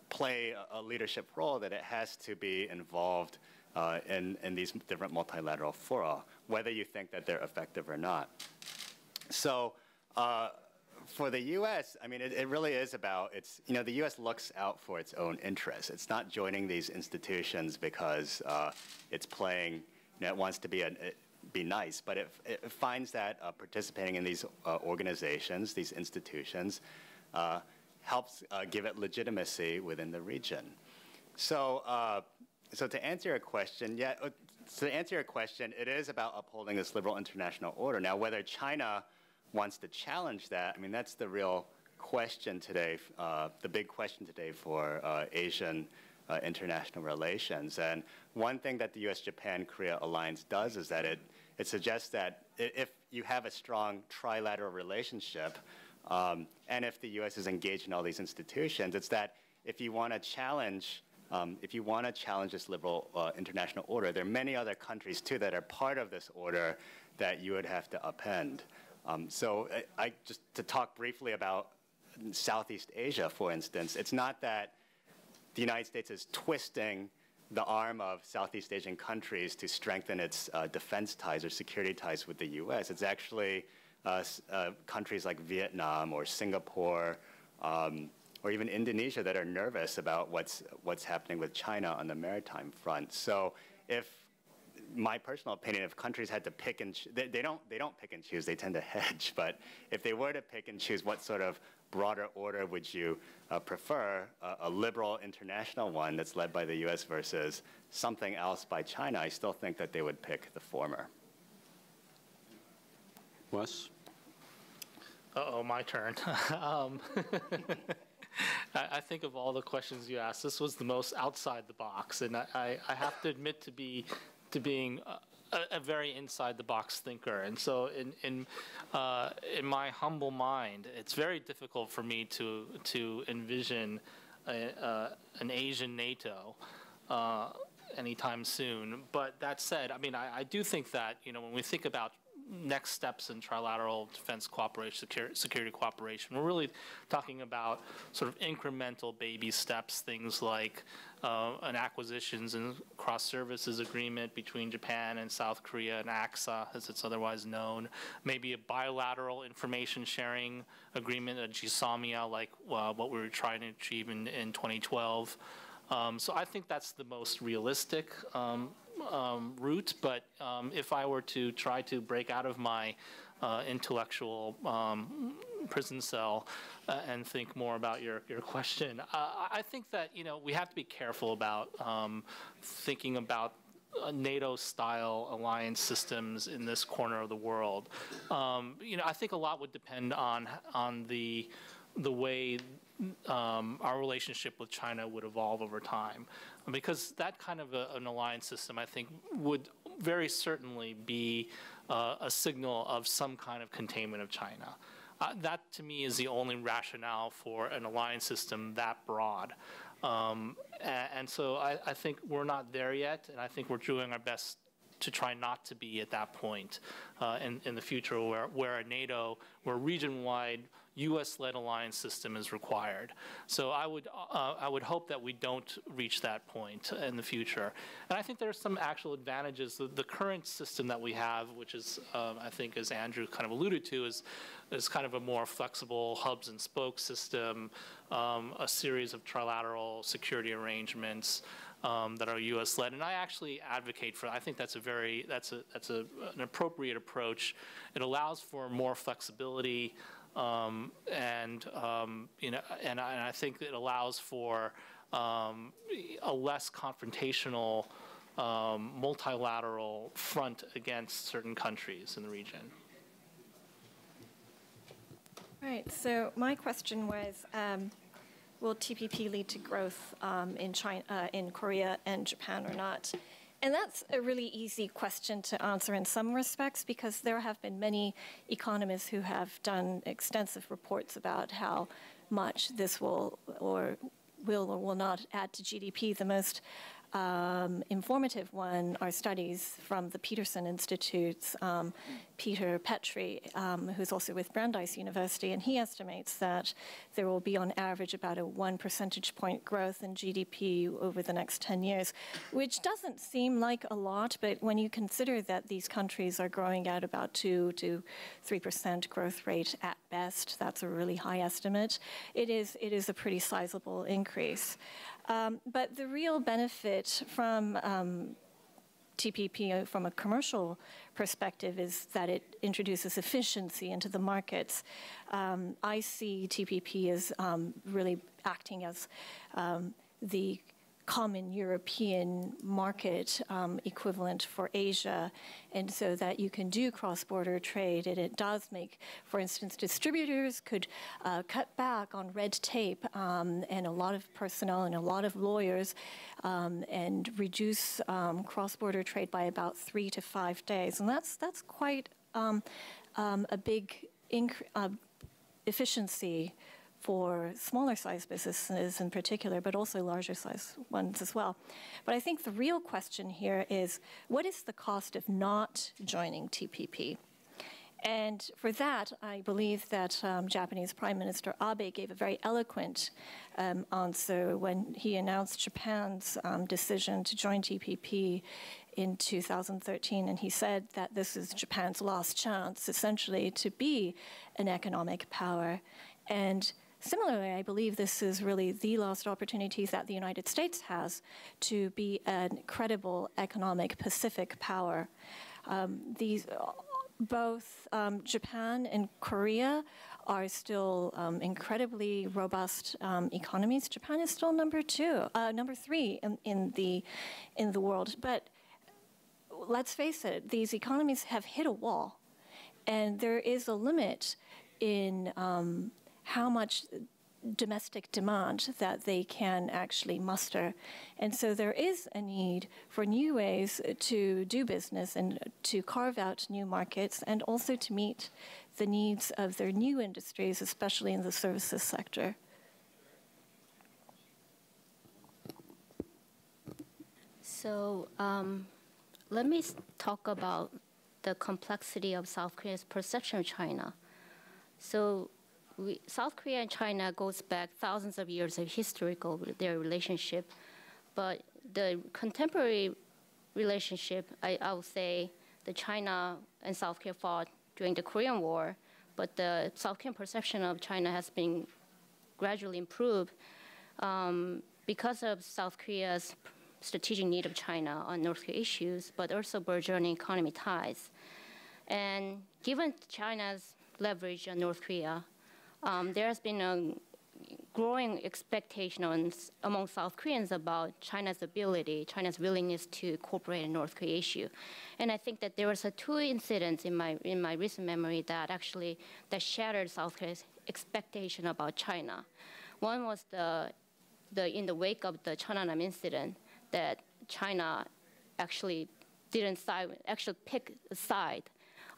play a leadership role, that it has to be involved uh, in, in these different multilateral fora, whether you think that they're effective or not. So uh, for the U.S., I mean, it, it, really is about it's you know the U.S. looks out for its own interests. It's not joining these institutions because uh, it's playing. You know, it wants to be a, it, be nice, but it, it finds that uh, participating in these uh, organizations, these institutions, uh, helps uh, give it legitimacy within the region. So, so to answer your question, yeah, uh, to answer your question, it is about upholding this liberal international order. Now, whether China wants to challenge that, I mean, that's the real question today, uh, the big question today for uh, Asian uh, international relations. And one thing that the U.S.-Japan-Korea alliance does is that it, it suggests that if you have a strong trilateral relationship, um, and if the U.S. is engaged in all these institutions, it's that if you want to challenge, um, if you want to challenge this liberal uh, international order, there are many other countries too that are part of this order that you would have to append. Um, so I, I, just to talk briefly about Southeast Asia, for instance, it's not that the United States is twisting the arm of Southeast Asian countries to strengthen its uh, defense ties or security ties with the U.S. It's actually uh, uh, countries like Vietnam or Singapore um, or even Indonesia that are nervous about what's, what's happening with China on the maritime front. So if my personal opinion, if countries had to pick and they, they, don't they don't pick and choose, they tend to hedge. But if they were to pick and choose, what sort of broader order would you uh, prefer? Uh, a liberal international one that's led by the U.S. versus something else by China? I still think that they would pick the former. Wes. Uh-oh, my turn. um, I, I, think of all the questions you asked, this was the most outside the box, and I, I have to admit to be to being a, a, very inside the box thinker. And so, in in uh, in my humble mind, it's very difficult for me to to envision a, uh, an Asian NATO. Uh, anytime soon. But that said, I mean, I, I, do think that you know when we think about next steps in trilateral defense cooperation, security, cooperation. We're really talking about sort of incremental baby steps, things like uh, an acquisitions and cross services agreement between Japan and South Korea and ACSA, as it's otherwise known. Maybe a bilateral information sharing agreement, a GSOMIA, like uh, what we were trying to achieve in, in 2012. Um, so I think that's the most realistic um, um, route. But um, if I were to try to break out of my uh, intellectual um, prison cell uh, and think more about your, your question, uh, I think that you know we have to be careful about um, thinking about uh, NATO-style alliance systems in this corner of the world. Um, you know, I think a lot would depend on on the the way um, our relationship with China would evolve over time. Because that kind of a, an alliance system, I think, would very certainly be uh, a signal of some kind of containment of China. Uh, that, to me, is the only rationale for an alliance system that broad. Um, and, and, so I, I think we're not there yet, and I think we're doing our best to try not to be at that point uh, in, in the future where, where a NATO, where region-wide U.S.-led alliance system is required. So I would, uh, I would hope that we don't reach that point in the future. And I think there are some actual advantages. The, the current system that we have, which is, um, I think, as Andrew kind of alluded to, is, is kind of a more flexible hubs and spokes system, um, a series of trilateral security arrangements, um, that are U.S. led, and I actually advocate for. I think that's a very that's a that's a, an appropriate approach. It allows for more flexibility, um, and um, you know, and I, and I, think it allows for um, a less confrontational. Um, multilateral front against certain countries in the region. Right. So my question was, um, will TPP lead to growth um, in China, uh, in Korea and Japan or not? And that's a really easy question to answer in some respects because there have been many economists who have done extensive reports about how much this will or will or will not add to GDP. The most um, informative one are studies from the Peterson Institute's um, Peter Petri, um, who's also with Brandeis University, and he estimates that there will be on average about a one percentage point growth in GDP over the next 10 years, which doesn't seem like a lot, but when you consider that these countries are growing at about 2 to 3% growth rate at best, that's a really high estimate, it is, it is a pretty sizable increase. Um, but the real benefit from um, TPP uh, from a commercial perspective is that it introduces efficiency into the markets. Um, I see TPP as um, really acting as um, the common European market um, equivalent for Asia, and so that you can do cross-border trade. And it does make, for instance, distributors could uh, cut back on red tape um, and a lot of personnel and a lot of lawyers, um, and reduce um, cross-border trade by about three to five days. And that's that's quite um, um, a big uh, efficiency for smaller size businesses in particular, but also larger size ones as well. But I think the real question here is what is the cost of not joining TPP? And for that, I believe that um, Japanese Prime Minister Abe gave a very eloquent um, answer when he announced Japan's um, decision to join TPP in 2013. And he said that this is Japan's last chance, essentially, to be an economic power. And Similarly, I believe this is really the last opportunity that the United States has to be a credible economic Pacific power. Um, these, both um, Japan and Korea are still um, incredibly robust um, economies. Japan is still number two, uh, number three in, in, the in the world. But let's face it, these economies have hit a wall, and there is a limit in um, how much domestic demand that they can actually muster. And so there is a need for new ways to do business and to carve out new markets and also to meet the needs of their new industries, especially in the services sector. So um, let me talk about the complexity of South Korea's perception of China. So we, South Korea and China goes back thousands of years of historical their relationship, but the contemporary relationship, I, I would say, the China and South Korea fought during the Korean War, but the South Korean perception of China has been gradually improved um, because of South Korea's strategic need of China on North Korea issues, but also burgeoning economy ties. And given China's leverage on North Korea, um, there has been a growing expectation on, among South Koreans about China's ability, China's willingness to cooperate in North Korea issue. And I think that there was a two incidents in my in my recent memory that actually that shattered South Korea's expectation about China. One was the the in the wake of the Cheonan incident that China actually didn't side actually pick a side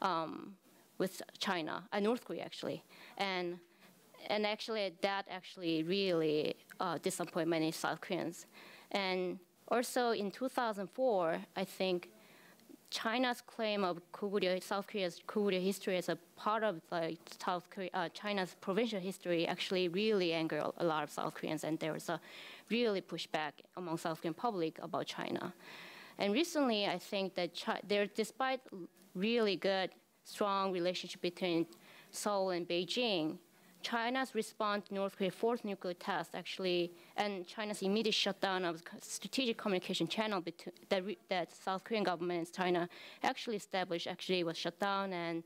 um, with China, uh, North Korea actually, and and actually that actually really uh, disappointed many South Koreans. And also in 2004, I think China's claim of South Korea's Korea history as a part of like South Korea, uh, China's provincial history actually really angered a lot of South Koreans, and there was a really pushback among South Korean public about China. And recently, I think that there, despite really good, strong relationship between Seoul and Beijing, China's response to North Korea's fourth nuclear test actually, and China's immediate shutdown of strategic communication channel between, that, that South Korean government and China actually established actually was shut down. And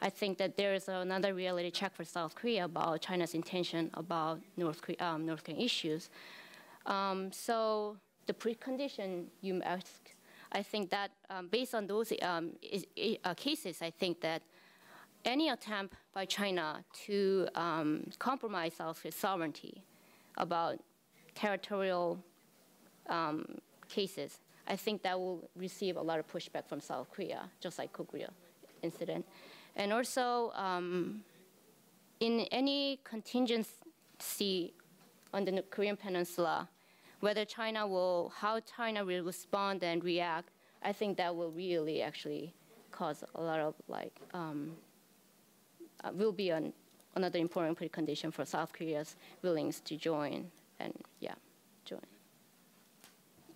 I think that there is another reality check for South Korea about China's intention about North, Korea, um, North Korean issues. Um, so the precondition you asked, I think that um, based on those um, is, uh, cases, I think that any attempt by China to um, compromise South Korea's sovereignty about territorial um, cases, I think that will receive a lot of pushback from South Korea, just like Korea incident. And also, um, in any contingency on the Korean Peninsula, whether China will, how China will respond and react, I think that will really actually cause a lot of like um, uh, will be an, another important precondition for South Korea's willingness to join and yeah, join.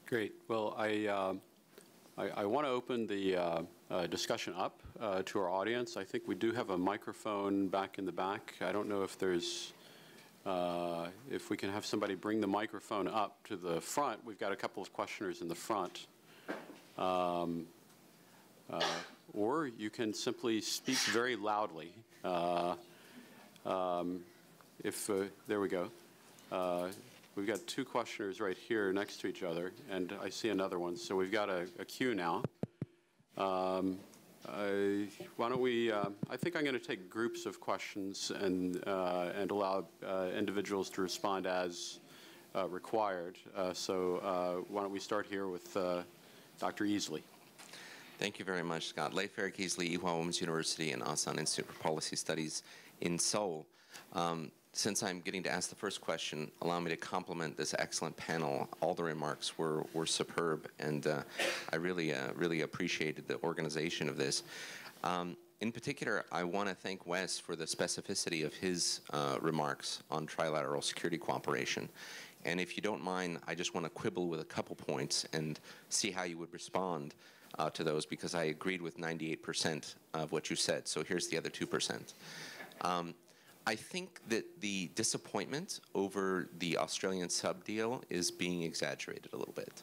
Great. Well, I, uh, I, I want to open the uh, uh, discussion up uh, to our audience. I think we do have a microphone back in the back. I don't know if there's, uh, if we can have somebody bring the microphone up to the front. We've got a couple of questioners in the front. Um, uh, or you can simply speak very loudly. Uh, um, if, uh, there we go. Uh, we've got two questioners right here next to each other, and I see another one. So we've got a, a queue now. Um, I, why don't we, uh, I think I'm going to take groups of questions and, uh, and allow uh, individuals to respond as required. so why don't we start here with Dr. Easley. Thank you very much, Scott. Leif Erik Easley, Ewha Women's University and Asan Institute for Policy Studies in Seoul. Um, since I'm getting to ask the first question, allow me to compliment this excellent panel. All the remarks were, were superb, and uh, I really, uh, really appreciated the organization of this. Um, in particular, I want to thank Wes for the specificity of his uh, remarks on trilateral security cooperation. And if you don't mind, I just want to quibble with a couple points and see how you would respond uh, to those because I agreed with 98% of what you said. So here's the other 2%. Um, I think that the disappointment over the Australian sub deal is being exaggerated a little bit.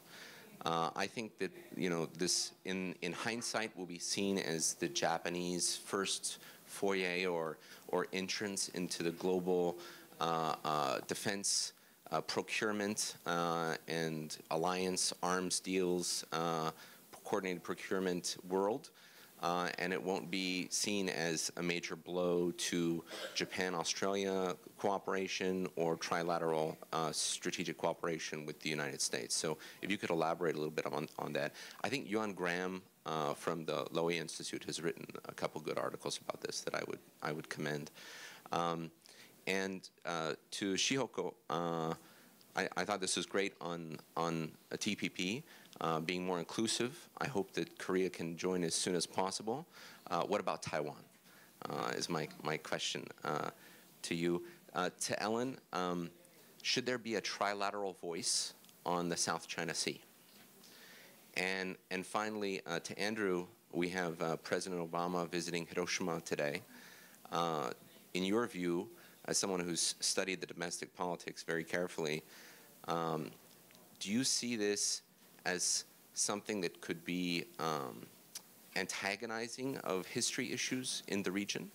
Uh, I think that you know this in in hindsight will be seen as the Japanese first foyer or or entrance into the global uh, uh, defense uh, procurement uh, and alliance arms deals uh, coordinated procurement world. Uh, and it won't be seen as a major blow to Japan-Australia cooperation or trilateral uh, strategic cooperation with the United States. So if you could elaborate a little bit on, on that. I think Euan Graham uh, from the Lowy Institute has written a couple good articles about this that I would, I would commend. Um, and uh, to Shihoko, uh, I, I thought this was great on, on a TPP, uh, being more inclusive. I hope that Korea can join as soon as possible. Uh, what about Taiwan? Uh, is my, my question uh, to you. Uh, to Ellen, um, should there be a trilateral voice on the South China Sea? And, and finally, uh, to Andrew, we have President Obama visiting Hiroshima today. In your view, as someone who's studied the domestic politics very carefully, um, do you see this as something that could be um, antagonizing of history issues in the region?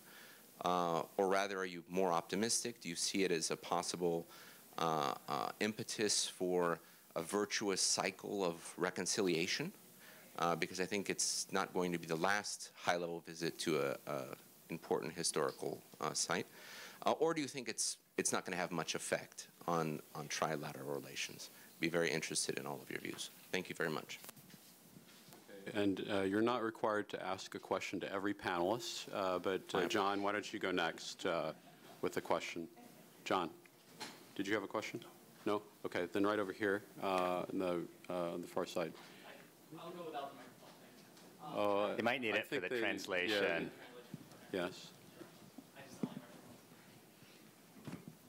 Uh, or rather, are you more optimistic? Do you see it as a possible uh, uh, impetus for a virtuous cycle of reconciliation? Uh, because I think it's not going to be the last high-level visit to a, a important historical uh, site. Uh, or do you think it's it's not going to have much effect on on trilateral relations? Be very interested in all of your views. Thank you very much. And uh, you're not required to ask a question to every panelist, uh, but uh, John, why don't you go next uh, with a question? John, did you have a question? No? Okay, then right over here uh, on the, uh, on the far side. I'll go without the microphone. Uh, They might need I it for the they- translation. yeah, Yes.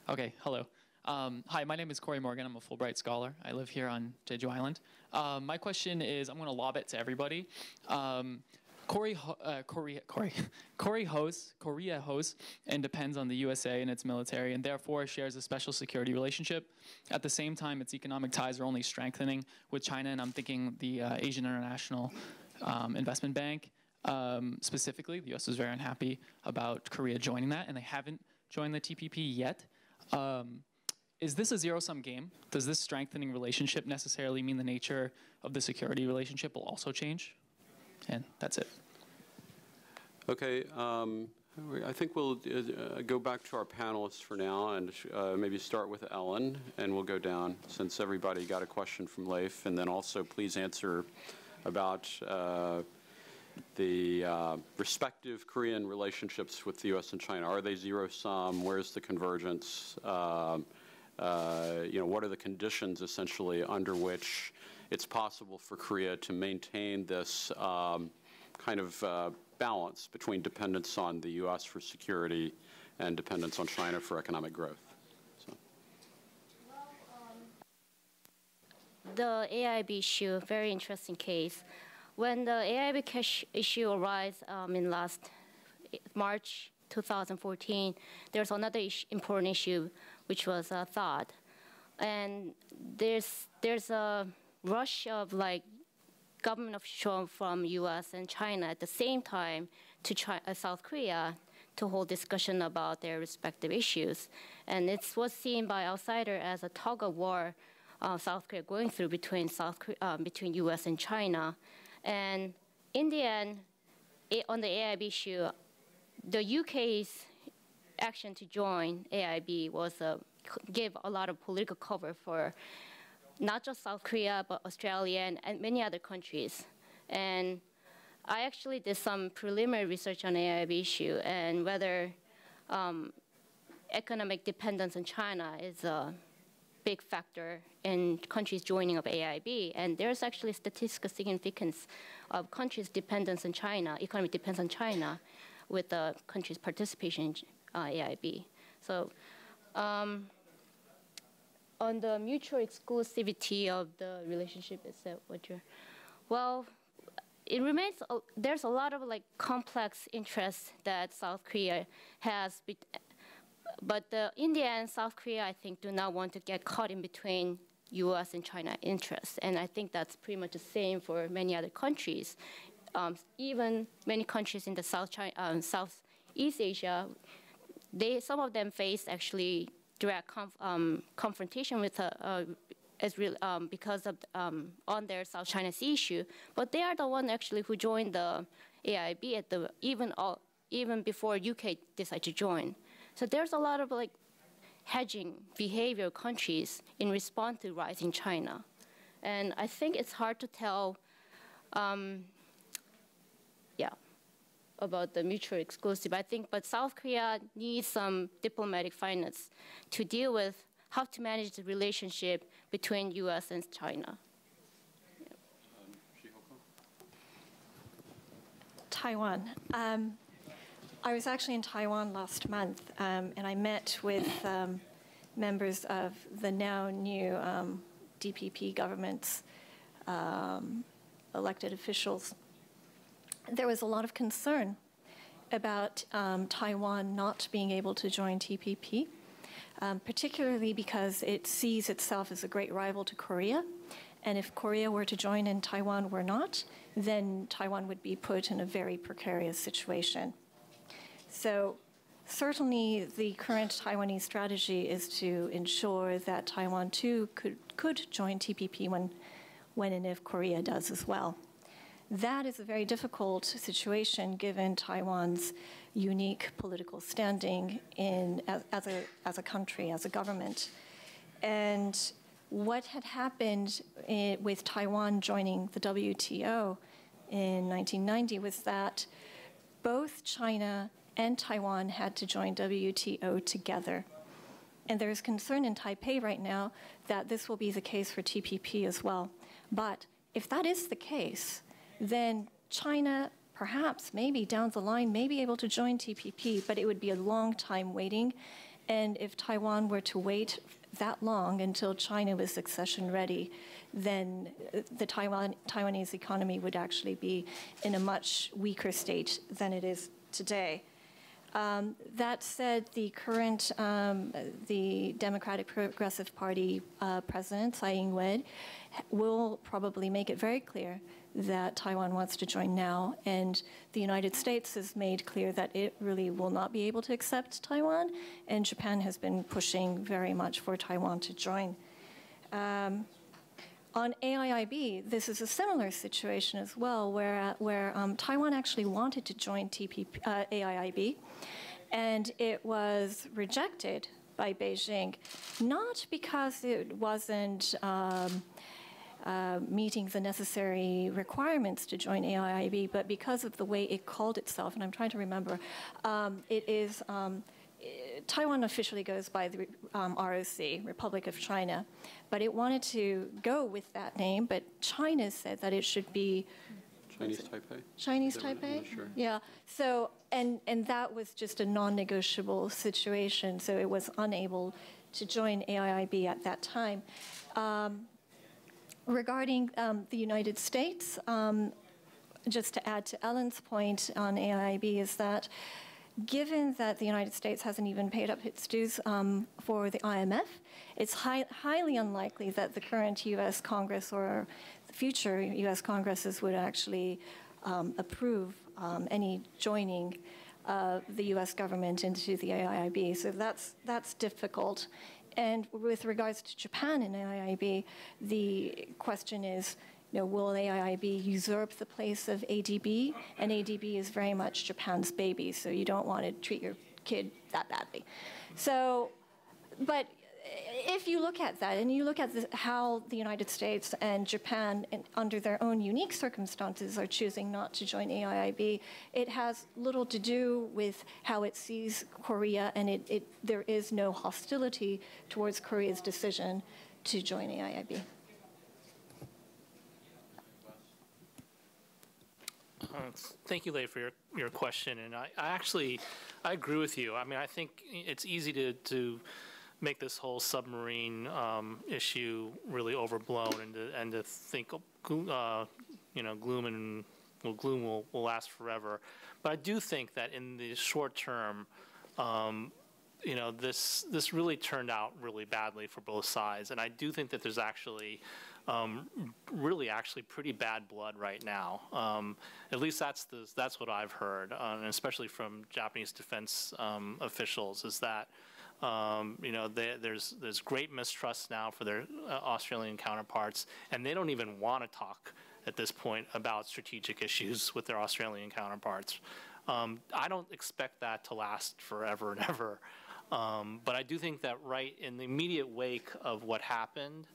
Okay, hello. Um, hi, my name is Corey Morgan. I'm a Fulbright scholar. I live here on Jeju Island. Um, my question is, I'm going to lob it to everybody. Um, Corey, uh, Korea, Corey, Corey hosts, Korea hosts and depends on the USA and its military, and therefore shares a special security relationship. At the same time, its economic ties are only strengthening with China, and I'm thinking the uh, Asian International um, Investment Bank. Um, specifically, the U.S. was very unhappy about Korea joining that, and they haven't joined the TPP yet. Um, is this a zero-sum game? Does this strengthening relationship necessarily mean the nature of the security relationship will also change? And that's it. Okay, um, I think we'll uh, go back to our panelists for now and uh, maybe start with Ellen, and we'll go down since everybody got a question from Leif. And then also please answer about uh, the uh, respective Korean relationships with the U.S. and China. Are they zero sum? Where's the convergence? Uh, you know, what are the conditions essentially under which it's possible for Korea to maintain this um, kind of uh, balance between dependence on the U.S. for security and dependence on China for economic growth? The AIB issue, very interesting case. When the AIB cash issue arose um, in last March 2014, there's another important issue, which was a thought, and there's there's a rush of like government officials from U.S. and China at the same time to Chi- uh, South Korea to hold discussion about their respective issues, and it was seen by outsider as a tug of war uh, South Korea going through between South Korea, uh, between U.S. and China, and in the end, i on the AIB issue, the UK's action to join AIB was uh, a lot of political cover for not just South Korea but Australia and, and many other countries. And I actually did some preliminary research on AIB issue and whether um, economic dependence on China is a big factor in countries joining of AIB. And there's actually statistical significance of countries' dependence on China, economic dependence on China, with the country's participation uh, AIB. So um, on the mutual exclusivity of the relationship, that what you're? Well, it remains. a- There's a lot of like complex interests that South Korea has, but India and South Korea, I think, do not want to get caught in between U.S. and China interests, and I think that's pretty much the same for many other countries. Um, even many countries in the South China, um, Southeast Asia, they some of them face actually direct conf- um, confrontation with uh, uh, real, um, because of um, on their South China Sea issue. But they are the one actually who joined the AIB at the even all, even before UK decided to join. So there's a lot of like hedging behavior countries in response to rising China, and I think it's hard to tell. Um, about the mutual exclusive. I think, but South Korea needs some diplomatic finance to deal with how to manage the relationship between U.S. and China. Taiwan. Um, I was actually in Taiwan last month, um, and I met with um, members of the now new um, DPP government's um, elected officials. There was a lot of concern about um, Taiwan not being able to join TPP, um, particularly because it sees itself as a great rival to Korea. And if Korea were to join and Taiwan were not, then Taiwan would be put in a very precarious situation. So certainly the current Taiwanese strategy is to ensure that Taiwan too could, could join TPP when, when and if Korea does as well. That is a very difficult situation given Taiwan's unique political standing in, as, as, a, as a country, as a government. And what had happened in, with Taiwan joining the WTO in 1990 was that both China and Taiwan had to join WTO together. And there is concern in Taipei right now that this will be the case for TPP as well. But if that is the case, then China, perhaps, maybe down the line, may be able to join TPP, but it would be a long time waiting. And if Taiwan were to wait that long until China was succession ready, then the Taiwan, Taiwanese economy would actually be in a much weaker state than it is today. Um, that said, the current, um, the Democratic Progressive Party uh, president, Tsai Ing-wen, will probably make it very clear that Taiwan wants to join now, and the United States has made clear that it really will not be able to accept Taiwan, and Japan has been pushing very much for Taiwan to join. Um, on AIIB, this is a similar situation as well, where, where um, Taiwan actually wanted to join TPP, uh, AIIB, and it was rejected by Beijing, not because it wasn't um, uh, meeting the necessary requirements to join AIIB, but because of the way it called itself, and I'm trying to remember, um, it is. Um, Taiwan officially goes by the um, ROC, Republic of China, but it wanted to go with that name, but China said that it should be Chinese Taipei? Chinese Taipei? Sure. Yeah. So, and, and that was just a non negotiable situation, so it was unable to join AIIB at that time. Um, regarding um, the United States, um, just to add to Ellen's point on AIB, is that given that the United States hasn't even paid up its dues um, for the IMF, it's high, highly unlikely that the current U.S. Congress or future U.S. Congresses would actually um, approve um, any joining of the U.S. government into the AIIB. So that's that's difficult. And with regards to Japan and AIIB, the question is, you know, will AIIB usurp the place of ADB? And ADB is very much Japan's baby, so you don't want to treat your kid that badly. So, but if you look at that and you look at the, how the United States and Japan, in, under their own unique circumstances, are choosing not to join AIIB, it has little to do with how it sees Korea, and it, it, there is no hostility towards Korea's decision to join AIIB. Thank you, Lei, for your, your question. And I, I actually, I agree with you. I mean, I think it's easy to, to make this whole submarine um, issue really overblown and to, and to think, uh, you know, gloom and well, gloom will, will last forever. But I do think that in the short term, um, you know, this this really turned out really badly for both sides, and I do think that there's actually um, really actually pretty bad blood right now. Um, at least that's the, that's what I've heard, uh, and especially from Japanese defense um, officials, is that um, you know, they, there's there's great mistrust now for their uh, Australian counterparts, and they don't even want to talk at this point about strategic issues with their Australian counterparts. Um, I don't expect that to last forever and ever, um, but I do think that right in the immediate wake of what happened.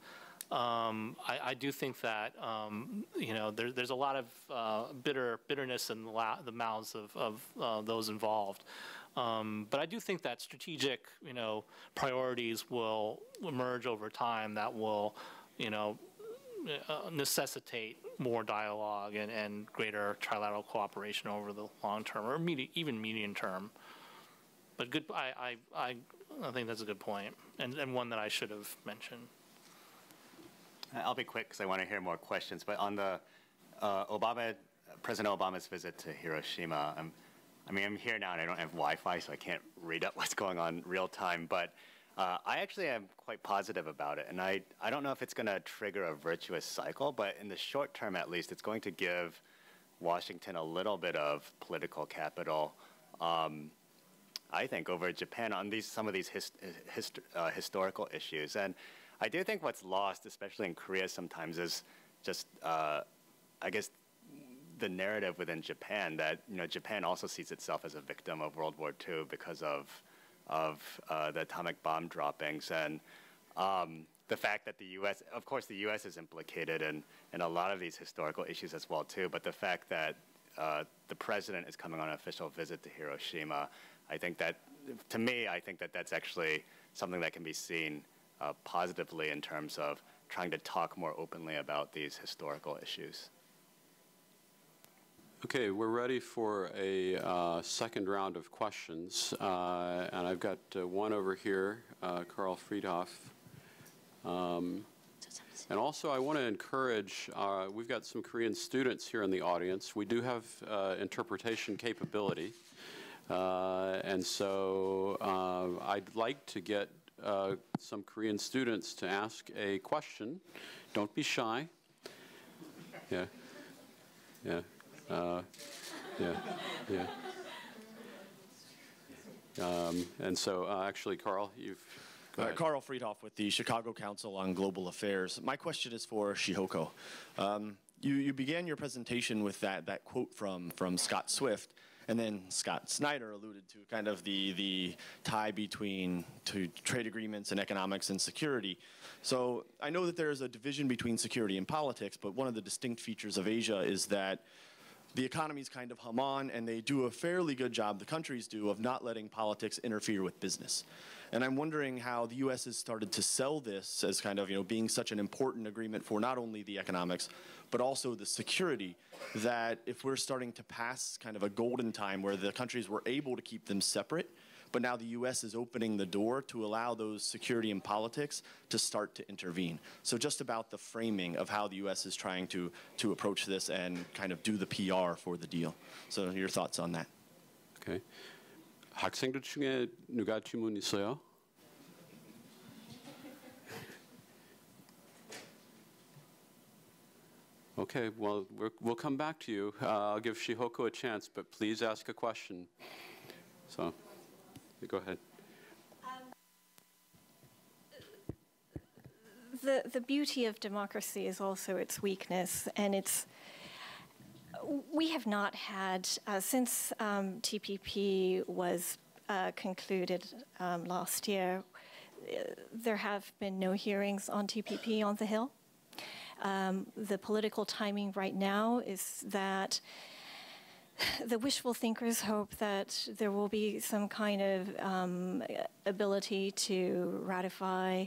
Um, I, I, do think that um, you know there, there's a lot of uh, bitter bitterness in the, the mouths of, of uh, those involved. Um, but I do think that strategic, you know, priorities will emerge over time that will, you know, uh, necessitate more dialogue and, and greater trilateral cooperation over the long term or medi- even medium term. But good, I, I, I, I think that's a good point and, and one that I should have mentioned. I'll be quick because I want to hear more questions. But on the uh, Obama, President Obama's visit to Hiroshima, I'm, I mean, I'm here now and I don't have Wi-Fi, so I can't read up what's going on real time. But uh, I actually am quite positive about it, and I I don't know if it's going to trigger a virtuous cycle, but in the short term, at least, it's going to give Washington a little bit of political capital. Um, I think over Japan on these some of these hist, hist, uh, historical issues, and I do think what's lost, especially in Korea, sometimes is just uh, I guess the narrative within Japan that you know Japan also sees itself as a victim of World War II because of of uh, the atomic bomb droppings and um, the fact that the U.S. of course the U.S. is implicated in in a lot of these historical issues as well too. But the fact that uh, the president is coming on an official visit to Hiroshima, I think that to me I think that that's actually something that can be seen uh, positively in terms of trying to talk more openly about these historical issues. Okay, we're ready for a uh, second round of questions. Uh, and I've got uh, one over here, uh, Karl Friedhoff. Um, and also, I want to encourage, uh, we've got some Korean students here in the audience. We do have uh, interpretation capability. and so I'd like to get some Korean students to ask a question. Don't be shy. Yeah. Yeah. Uh, yeah, yeah. Um, and so, uh, actually, Karl, you've. Uh, Karl Friedhoff with the Chicago Council on Global Affairs. My question is for Shihoko. Um, you, you began your presentation with that, that quote from, from Scott Swift, and then Scott Snyder alluded to kind of the, the tie between to trade agreements and economics and security. So I know that there is a division between security and politics, but one of the distinct features of Asia is that the economies kind of hum on, and they do a fairly good job, the countries do, of not letting politics interfere with business. And I'm wondering how the U.S. has started to sell this as kind of, you know, being such an important agreement for not only the economics, but also the security, that if we're starting to pass kind of a golden time where the countries were able to keep them separate, but now the U.S. is opening the door to allow those security and politics to start to intervene. So just about the framing of how the U.S. is trying to, to approach this and kind of do the PR for the deal. So your thoughts on that? Okay. 학생들 중에 누가 질문 있어요? Okay, well, we will come back to you. Uh, I'll give Shihoko a chance, but please ask a question. So. Go ahead. Um, the, the beauty of democracy is also its weakness, and it's we have not had uh, since um, TPP was uh, concluded um, last year. Uh, there have been no hearings on TPP on the Hill. Um, the political timing right now is that the wishful thinkers hope that there will be some kind of um, ability to ratify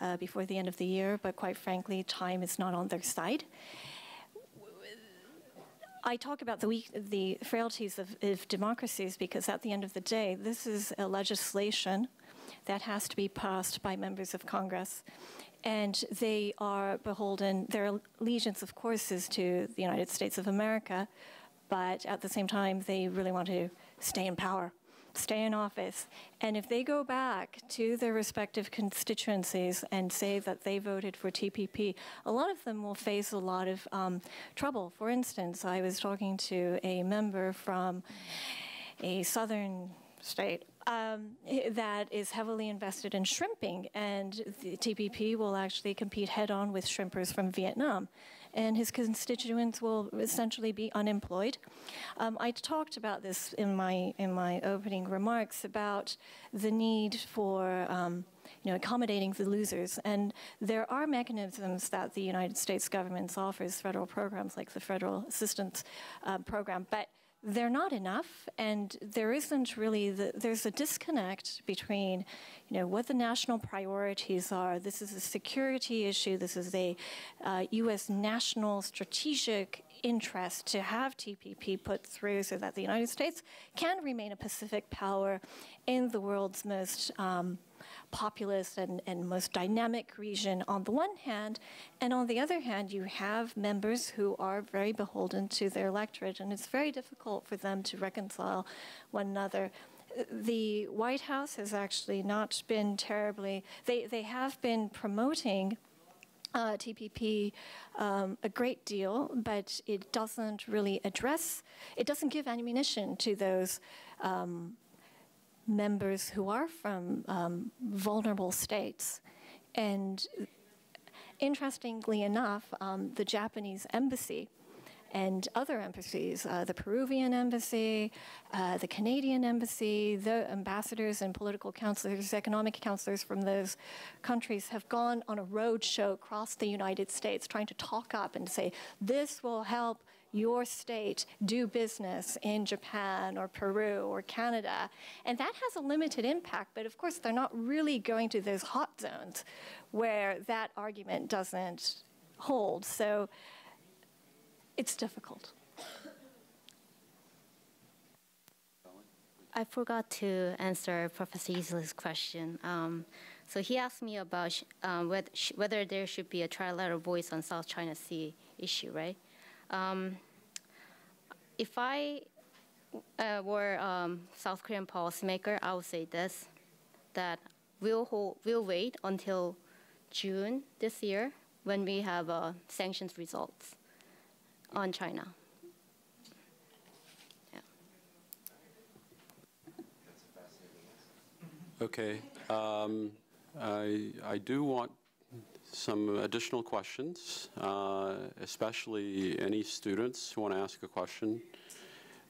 uh, before the end of the year, but quite frankly, time is not on their side. I talk about the, weak, the frailties of, of democracies because at the end of the day, this is a legislation that has to be passed by members of Congress and they are beholden, their allegiance, of course, is to the United States of America, but at the same time, they really want to stay in power, stay in office. And if they go back to their respective constituencies and say that they voted for TPP, a lot of them will face a lot of um, trouble. For instance, I was talking to a member from a southern state um, that is heavily invested in shrimping, and the TPP will actually compete head on with shrimpers from Vietnam and his constituents will essentially be unemployed. Um, I talked about this in my in my opening remarks about the need for. Um, you know, accommodating the losers. And there are mechanisms that the United States government offers, federal programs like the Federal Assistance uh, Program. But they're not enough, and there isn't really the, there's a disconnect between, you know, what the national priorities are. This is a security issue. This is a uh, U.S. national strategic interest to have TPP put through so that the United States can remain a Pacific power in the world's most um, populous and, and most dynamic region on the one hand, and on the other hand, you have members who are very beholden to their electorate, and it's very difficult for them to reconcile one another. The White House has actually not been terribly, they, they have been promoting uh, TPP um, a great deal, but it doesn't really address, it doesn't give ammunition to those um, members who are from um, vulnerable states. And interestingly enough, um, the Japanese embassy and other embassies, uh, the Peruvian embassy, uh, the Canadian embassy, the ambassadors and political counselors, economic counselors from those countries have gone on a road show across the United States trying to talk up and say, this will help your state do business in Japan or Peru or Canada. And that has a limited impact, but of course, they're not really going to those hot zones where that argument doesn't hold. So it's difficult. I forgot to answer Professor Easley's question. Um, so he asked me about um, whether, whether, there should be a trilateral voice on South China Sea issue, right? Um, if I uh, were um, South Korean policymaker, I would say this, that we'll, hold, we'll wait until June this year when we have uh, sanctions results on China. Yeah. Okay. Um, I, I do want some additional questions, uh, especially any students who want to ask a question.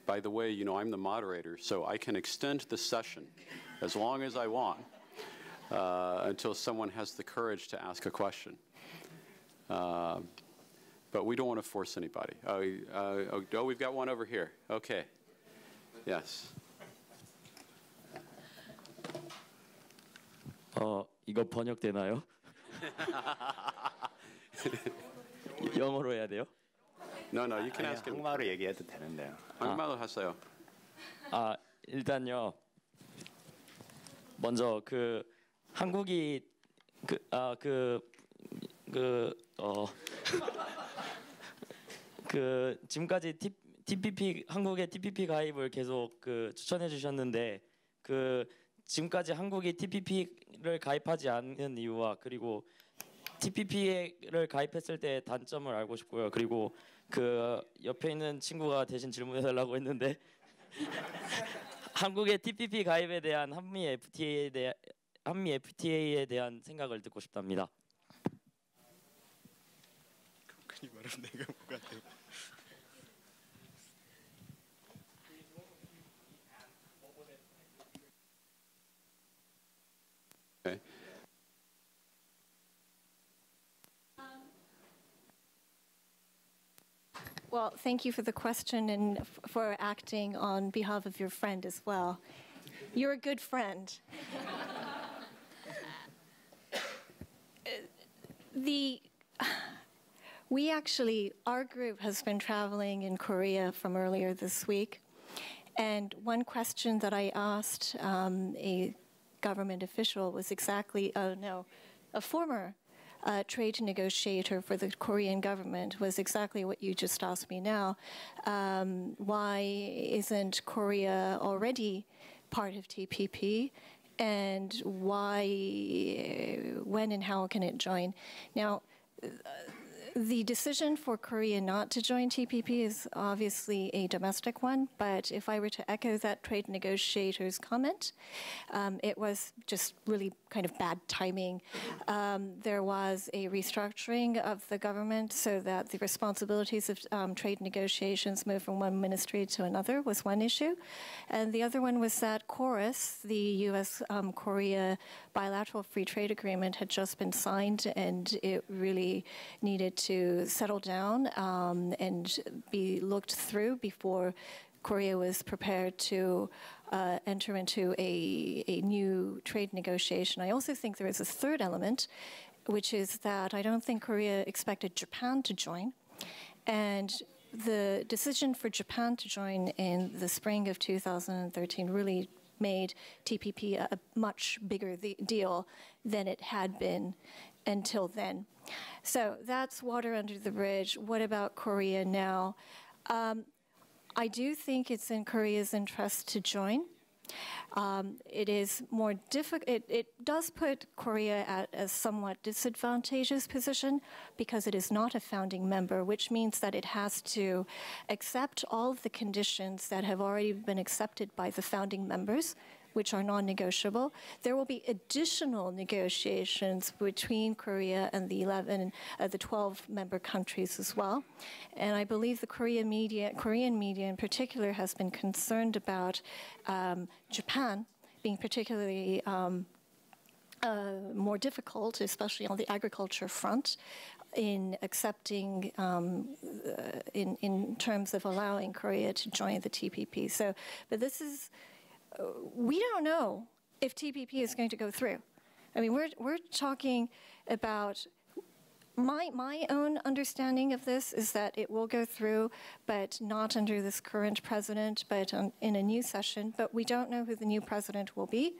By the way, you know, I'm the moderator, so I can extend the session as long as I want uh, until someone has the courage to ask a question. Uh, but we don't want to force anybody. Oh, uh, oh, we've got one over here. Okay. Yes. 어, 이거 번역되나요? 영어로 해야 돼요? No, no, you can 아니, ask him. 한국말로 얘기해도 되는데요. 한국말로 하세요. 아 일단요. 먼저 그 한국이 그아그그어 그 지금까지 T, TPP 한국의 TPP 가입을 계속 그 추천해 주셨는데 그 지금까지 한국이 TPP를 가입하지 않는 이유와 그리고 TPP를 가입했을 때 단점을 알고 싶고요. 그리고 그 옆에 있는 친구가 대신 질문해 달라고 했는데 한국의 TPP 가입에 대한 한미 FTA에 대한 한미 FTA에 대한 생각을 듣고 싶답니다. 그니 말하면 내가 뭐 같아 Well, thank you for the question and for acting on behalf of your friend as well. You're a good friend. the we actually our group has been traveling in Korea from earlier this week, and one question that I asked um, a government official was exactly oh no, a former uh, trade negotiator for the Korean government was exactly what you just asked me now. Um, why isn't Korea already part of TPP? And why, when and how can it join? Now, the decision for Korea not to join TPP is obviously a domestic one, but if I were to echo that trade negotiator's comment, um, it was just really kind of bad timing. Um, there was a restructuring of the government so that the responsibilities of um, trade negotiations moved from one ministry to another was one issue. And the other one was that KORUS, the U.S. Um, Korea bilateral free trade agreement, had just been signed and it really needed to settle down um, and be looked through before Korea was prepared to uh, enter into a, a new trade negotiation. I also think there is a third element, which is that I don't think Korea expected Japan to join. And the decision for Japan to join in the spring of 2013 really made TPP a, a much bigger the- deal than it had been until then. So that's water under the bridge. What about Korea now? Um, I do think it's in Korea's interest to join. Um, it is more difficult. It, it does put Korea at a somewhat disadvantageous position because it is not a founding member, which means that it has to accept all of the conditions that have already been accepted by the founding members, which are non-negotiable. There will be additional negotiations between Korea and the 11, uh, the 12 member countries as well. And I believe the Korean media, Korean media in particular, has been concerned about um, Japan being particularly um, uh, more difficult, especially on the agriculture front, in accepting, um, uh, in, in terms of allowing Korea to join the TPP. So, but this is, we don't know if TPP is going to go through. I mean, we're, we're talking about my, my own understanding of this is that it will go through, but not under this current president, but on, in a new session. But we don't know who the new president will be.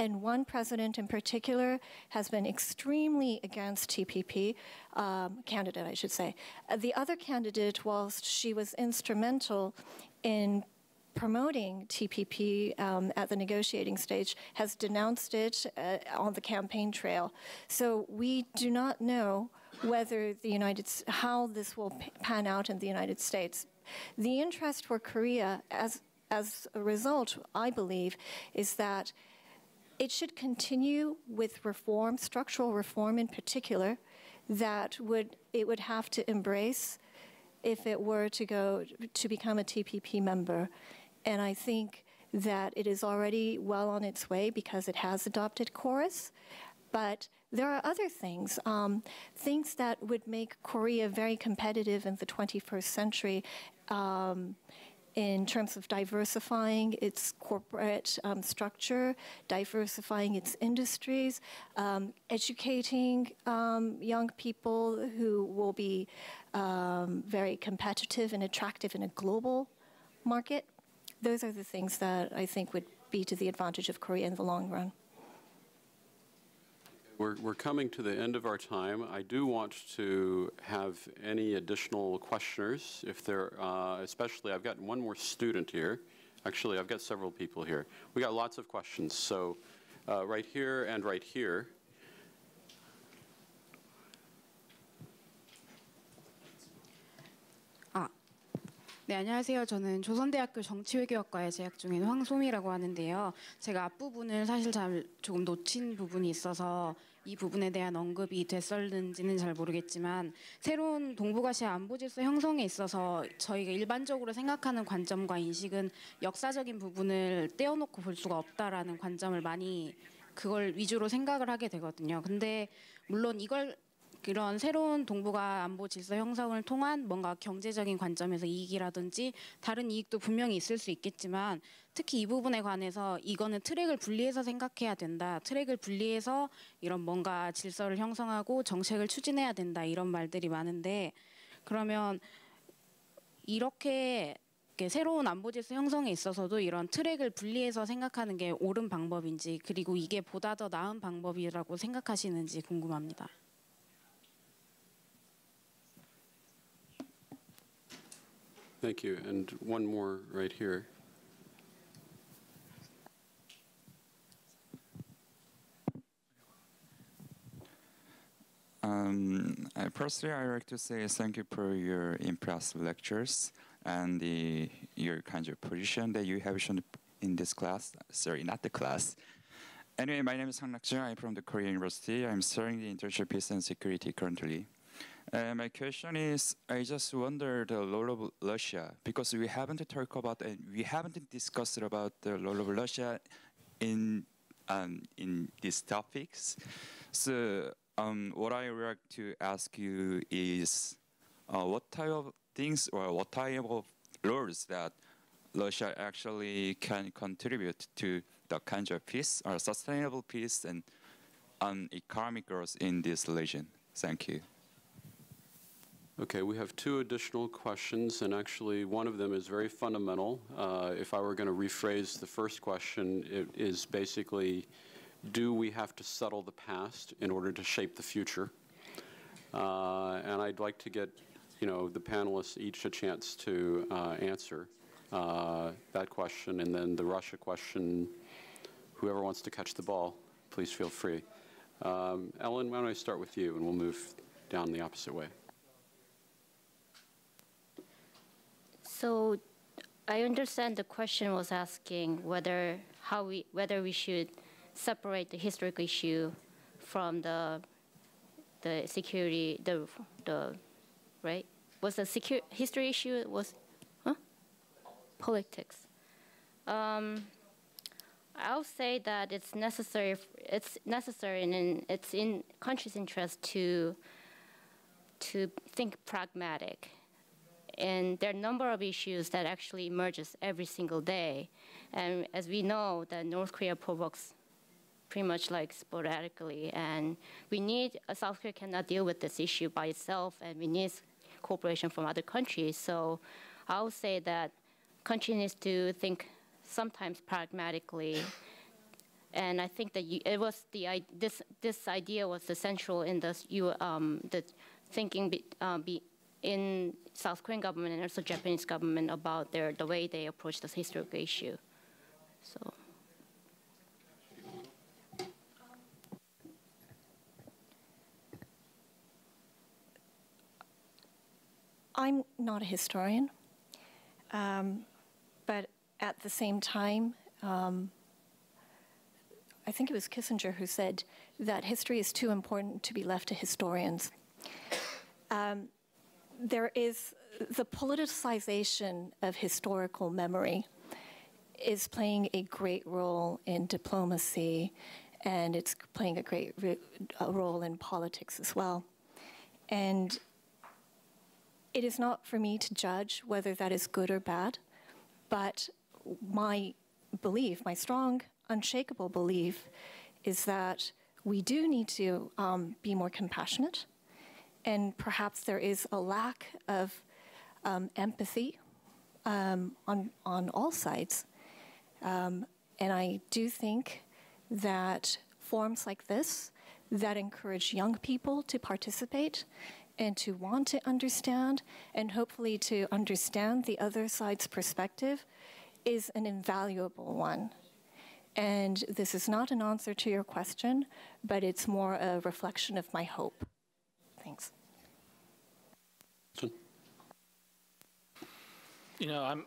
And one president in particular has been extremely against TPP, um, candidate, I should say. The other candidate, whilst she was instrumental in promoting TPP um, at the negotiating stage has denounced it uh, on the campaign trail. So we do not know whether the United how this will pan out in the United States. The interest for Korea, as as a result, I believe, is that it should continue with reform, structural reform in particular, that would it would have to embrace if it were to go to become a TPP member. And I think that it is already well on its way because it has adopted KORUS. But there are other things, um, things that would make Korea very competitive in the 21st century. Um, in terms of diversifying its corporate um, structure, diversifying its industries, um, educating um, young people who will be um, very competitive and attractive in a global market. Those are the things that I think would be to the advantage of Korea in the long run. We're, we're coming to the end of our time. I do want to have any additional questioners, if there, uh, especially, I've got one more student here. Actually, I've got several people here. We got lots of questions. So, uh, right here and right here. 네, 안녕하세요. 저는 조선대학교 정치외교학과에 재학 중인 황소미라고 하는데요. 제가 앞부분을 사실 잘 조금 놓친 부분이 있어서 이 부분에 대한 언급이 됐었는지는 잘 모르겠지만 새로운 동북아시아 안보 질서 형성에 있어서 저희가 일반적으로 생각하는 관점과 인식은 역사적인 부분을 떼어놓고 볼 수가 없다라는 관점을 많이 그걸 위주로 생각을 하게 되거든요. 근데 물론 이걸 그런 새로운 동북아 안보 질서 형성을 통한 뭔가 경제적인 관점에서 이익이라든지 다른 이익도 분명히 있을 수 있겠지만 특히 이 부분에 관해서 이거는 트랙을 분리해서 생각해야 된다. 트랙을 분리해서 이런 뭔가 질서를 형성하고 정책을 추진해야 된다. 이런 말들이 많은데 그러면 이렇게 새로운 안보 질서 형성에 있어서도 이런 트랙을 분리해서 생각하는 게 옳은 방법인지 그리고 이게 보다 더 나은 방법이라고 생각하시는지 궁금합니다. Thank you. And one more right here. Um, uh, personally, I like to say thank you for your impressive lectures and the, your kind of position that you have shown in this class. Sorry, not the class. Anyway, my name is Hang Nakjun. I'm from the Korean University. I'm studying the international peace and security currently. Uh, my question is, I just wonder the role of Russia because we haven't talked about and we haven't discussed about the role of Russia in um, in these topics. So, um, what I would like to ask you is, uh, what type of things or what type of roles that Russia actually can contribute to the kind of peace or sustainable peace and um, economic growth in this region? Thank you. Okay, we have two additional questions, and actually one of them is very fundamental. Uh, if I were going to rephrase the first question, it is basically, do we have to settle the past in order to shape the future? Uh, and I'd like to get, you know, the panelists each a chance to uh, answer uh, that question, and then the Russia question, whoever wants to catch the ball, please feel free. Um, Ellen, why don't I start with you, and we'll move down the opposite way. So I understand the question was asking whether how we whether we should separate the historical issue from the the security the the right was the secure history issue was huh politics. Um, I'll say that it's necessary. It's necessary and it's in country's interest to to think pragmatic and there are a number of issues that actually emerges every single day. And as we know, that North Korea provokes pretty much like sporadically. And we need, South Korea cannot deal with this issue by itself, and we need cooperation from other countries. So I would say that country needs to think sometimes pragmatically. And I think that you, it was the this this idea was the central in the um, the thinking be, uh, be in South Korean government and also Japanese government about their the way they approach this historical issue. So. I'm not a historian, um, but at the same time, um, I think it was Kissinger who said that history is too important to be left to historians. Um, there is the politicization of historical memory is playing a great role in diplomacy and it's playing a great role in politics as well. And it is not for me to judge whether that is good or bad, but my belief, my strong, unshakable belief, is that we do need to um, be more compassionate and perhaps there is a lack of um, empathy um, on, on all sides. Um, and I do think that forums like this that encourage young people to participate and to want to understand and hopefully to understand the other side's perspective is an invaluable one. And this is not an answer to your question, but it's more a reflection of my hope. Thanks. You know, I'm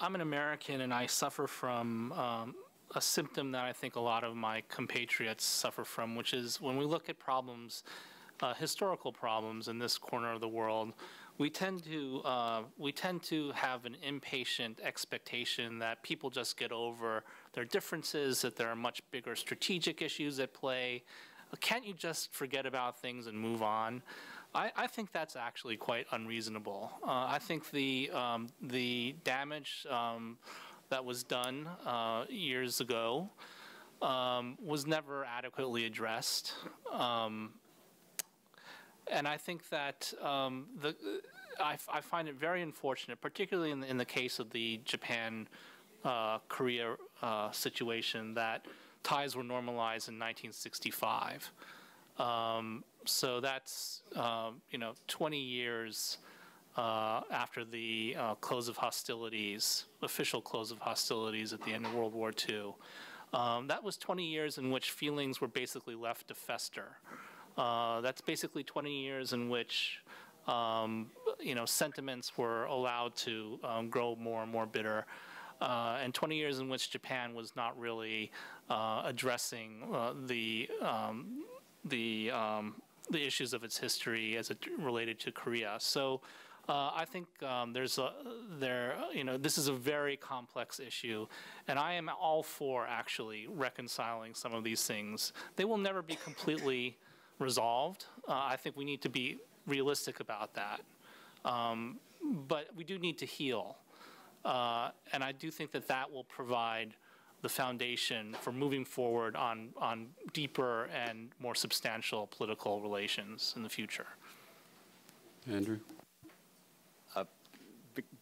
I'm an American and I suffer from um, a symptom that I think a lot of my compatriots suffer from, which is when we look at problems, uh, historical problems in this corner of the world, we tend to uh, we tend to have an impatient expectation that people just get over their differences, that there are much bigger strategic issues at play. Can't you just forget about things and move on? I, I think that's actually quite unreasonable. Uh, I think the um, the damage um, that was done uh, years ago um, was never adequately addressed, um, and I think that um, the I, I, find it very unfortunate, particularly in the, in the case of the Japan uh, Korea uh, situation, that ties were normalized in 1965. Um, so that's, um, you know, 20 years uh, after the uh, close of hostilities, official close of hostilities at the end of World War II. Um, that was 20 years in which feelings were basically left to fester. Uh, that's basically 20 years in which um, you know sentiments were allowed to um, grow more and more bitter. Uh, and 20 years in which Japan was not really uh, addressing uh, the um, the um, the issues of its history as it related to Korea. So. Uh, I think um, there's a there you know this is a very complex issue, and I am all for actually reconciling some of these things. They will never be completely resolved. Uh, I think we need to be realistic about that, um, but we do need to heal. Uh, and I do think that that will provide the foundation for moving forward on, on deeper and more substantial political relations in the future. Andrew?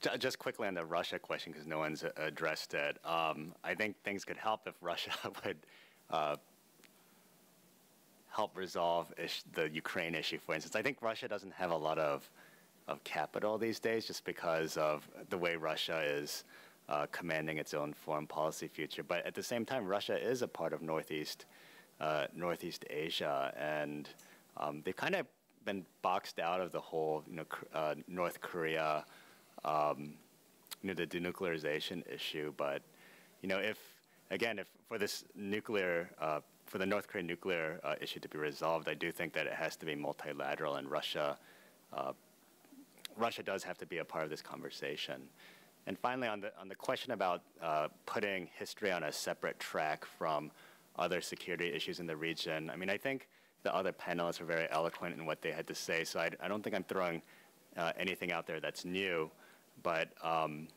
Ju- Just quickly on the Russia question, because no one's addressed it. Um, I think things could help if Russia would uh, help resolve ish- the Ukraine issue, for instance. I think Russia doesn't have a lot of, of capital these days just because of the way Russia is uh, commanding its own foreign policy future. But at the same time, Russia is a part of Northeast, uh, Northeast Asia, and um, they've kind of been boxed out of the whole, you know, uh, North Korea um, you know, the denuclearization issue. But, you know, if, again, if for this nuclear, uh, for the North Korean nuclear uh, issue to be resolved, I do think that it has to be multilateral and Russia, uh, Russia does have to be a part of this conversation. And finally, on the, on the question about uh, putting history on a separate track from other security issues in the region, I mean, I think the other panelists were very eloquent in what they had to say, so I, I don't think I'm throwing uh, anything out there that's new. But um,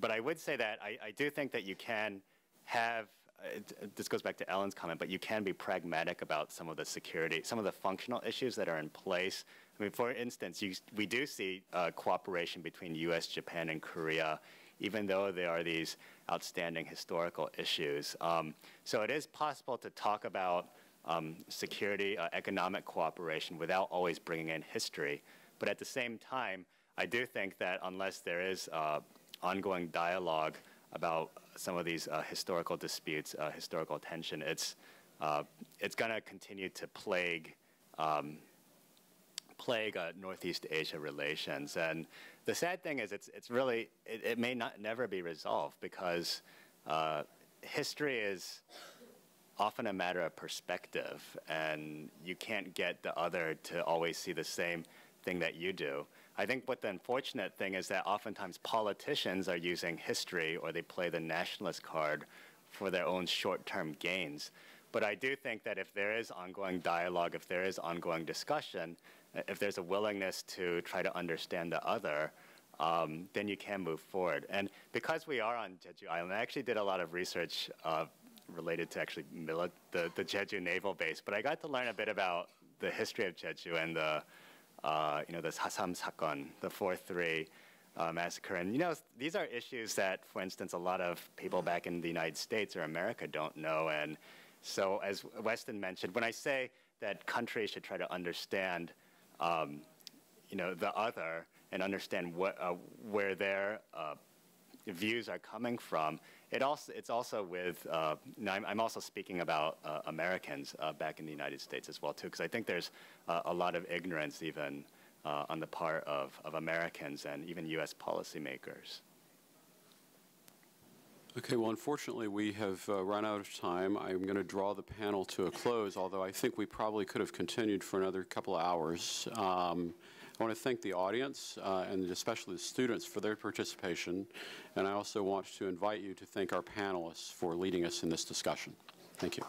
but I would say that I, I do think that you can have. It, this goes back to Ellen's comment, but you can be pragmatic about some of the security, some of the functional issues that are in place. I mean, for instance, you, we do see uh, cooperation between U.S., Japan, and Korea, even though there are these outstanding historical issues. Um, so it is possible to talk about um, security, uh, economic cooperation without always bringing in history. But at the same time, I do think that unless there is uh, ongoing dialogue about some of these uh, historical disputes, uh, historical tension, it's uh, it's going to continue to plague um, plague uh, Northeast Asia relations. And the sad thing is, it's it's really it, it may not never be resolved because uh, history is often a matter of perspective, and you can't get the other to always see the same thing that you do. I think what the unfortunate thing is that oftentimes politicians are using history or they play the nationalist card for their own short-term gains. But I do think that if there is ongoing dialogue, if there is ongoing discussion, if there's a willingness to try to understand the other, um, then you can move forward. And because we are on Jeju Island, I actually did a lot of research uh, related to actually the, the Jeju Naval Base, but I got to learn a bit about the history of Jeju and the uh, you know, this Sasam Sageon, the 4-3 uh, massacre. And, you know, these are issues that, for instance, a lot of people back in the United States or America don't know. And so, as Weston mentioned, when I say that countries should try to understand, um, you know, the other and understand what, uh, where their uh, views are coming from, it also, it's also with, uh, I'm, I'm, also speaking about uh, Americans uh, back in the United States as well, too, because I think there's a lot of ignorance even uh, on the part of, of Americans and even U.S. policymakers. Okay, well, unfortunately, we have uh, run out of time. I'm going to draw the panel to a close, although I think we probably could have continued for another couple of hours. Um, I want to thank the audience uh, and especially the students for their participation. And I also want to invite you to thank our panelists for leading us in this discussion. Thank you.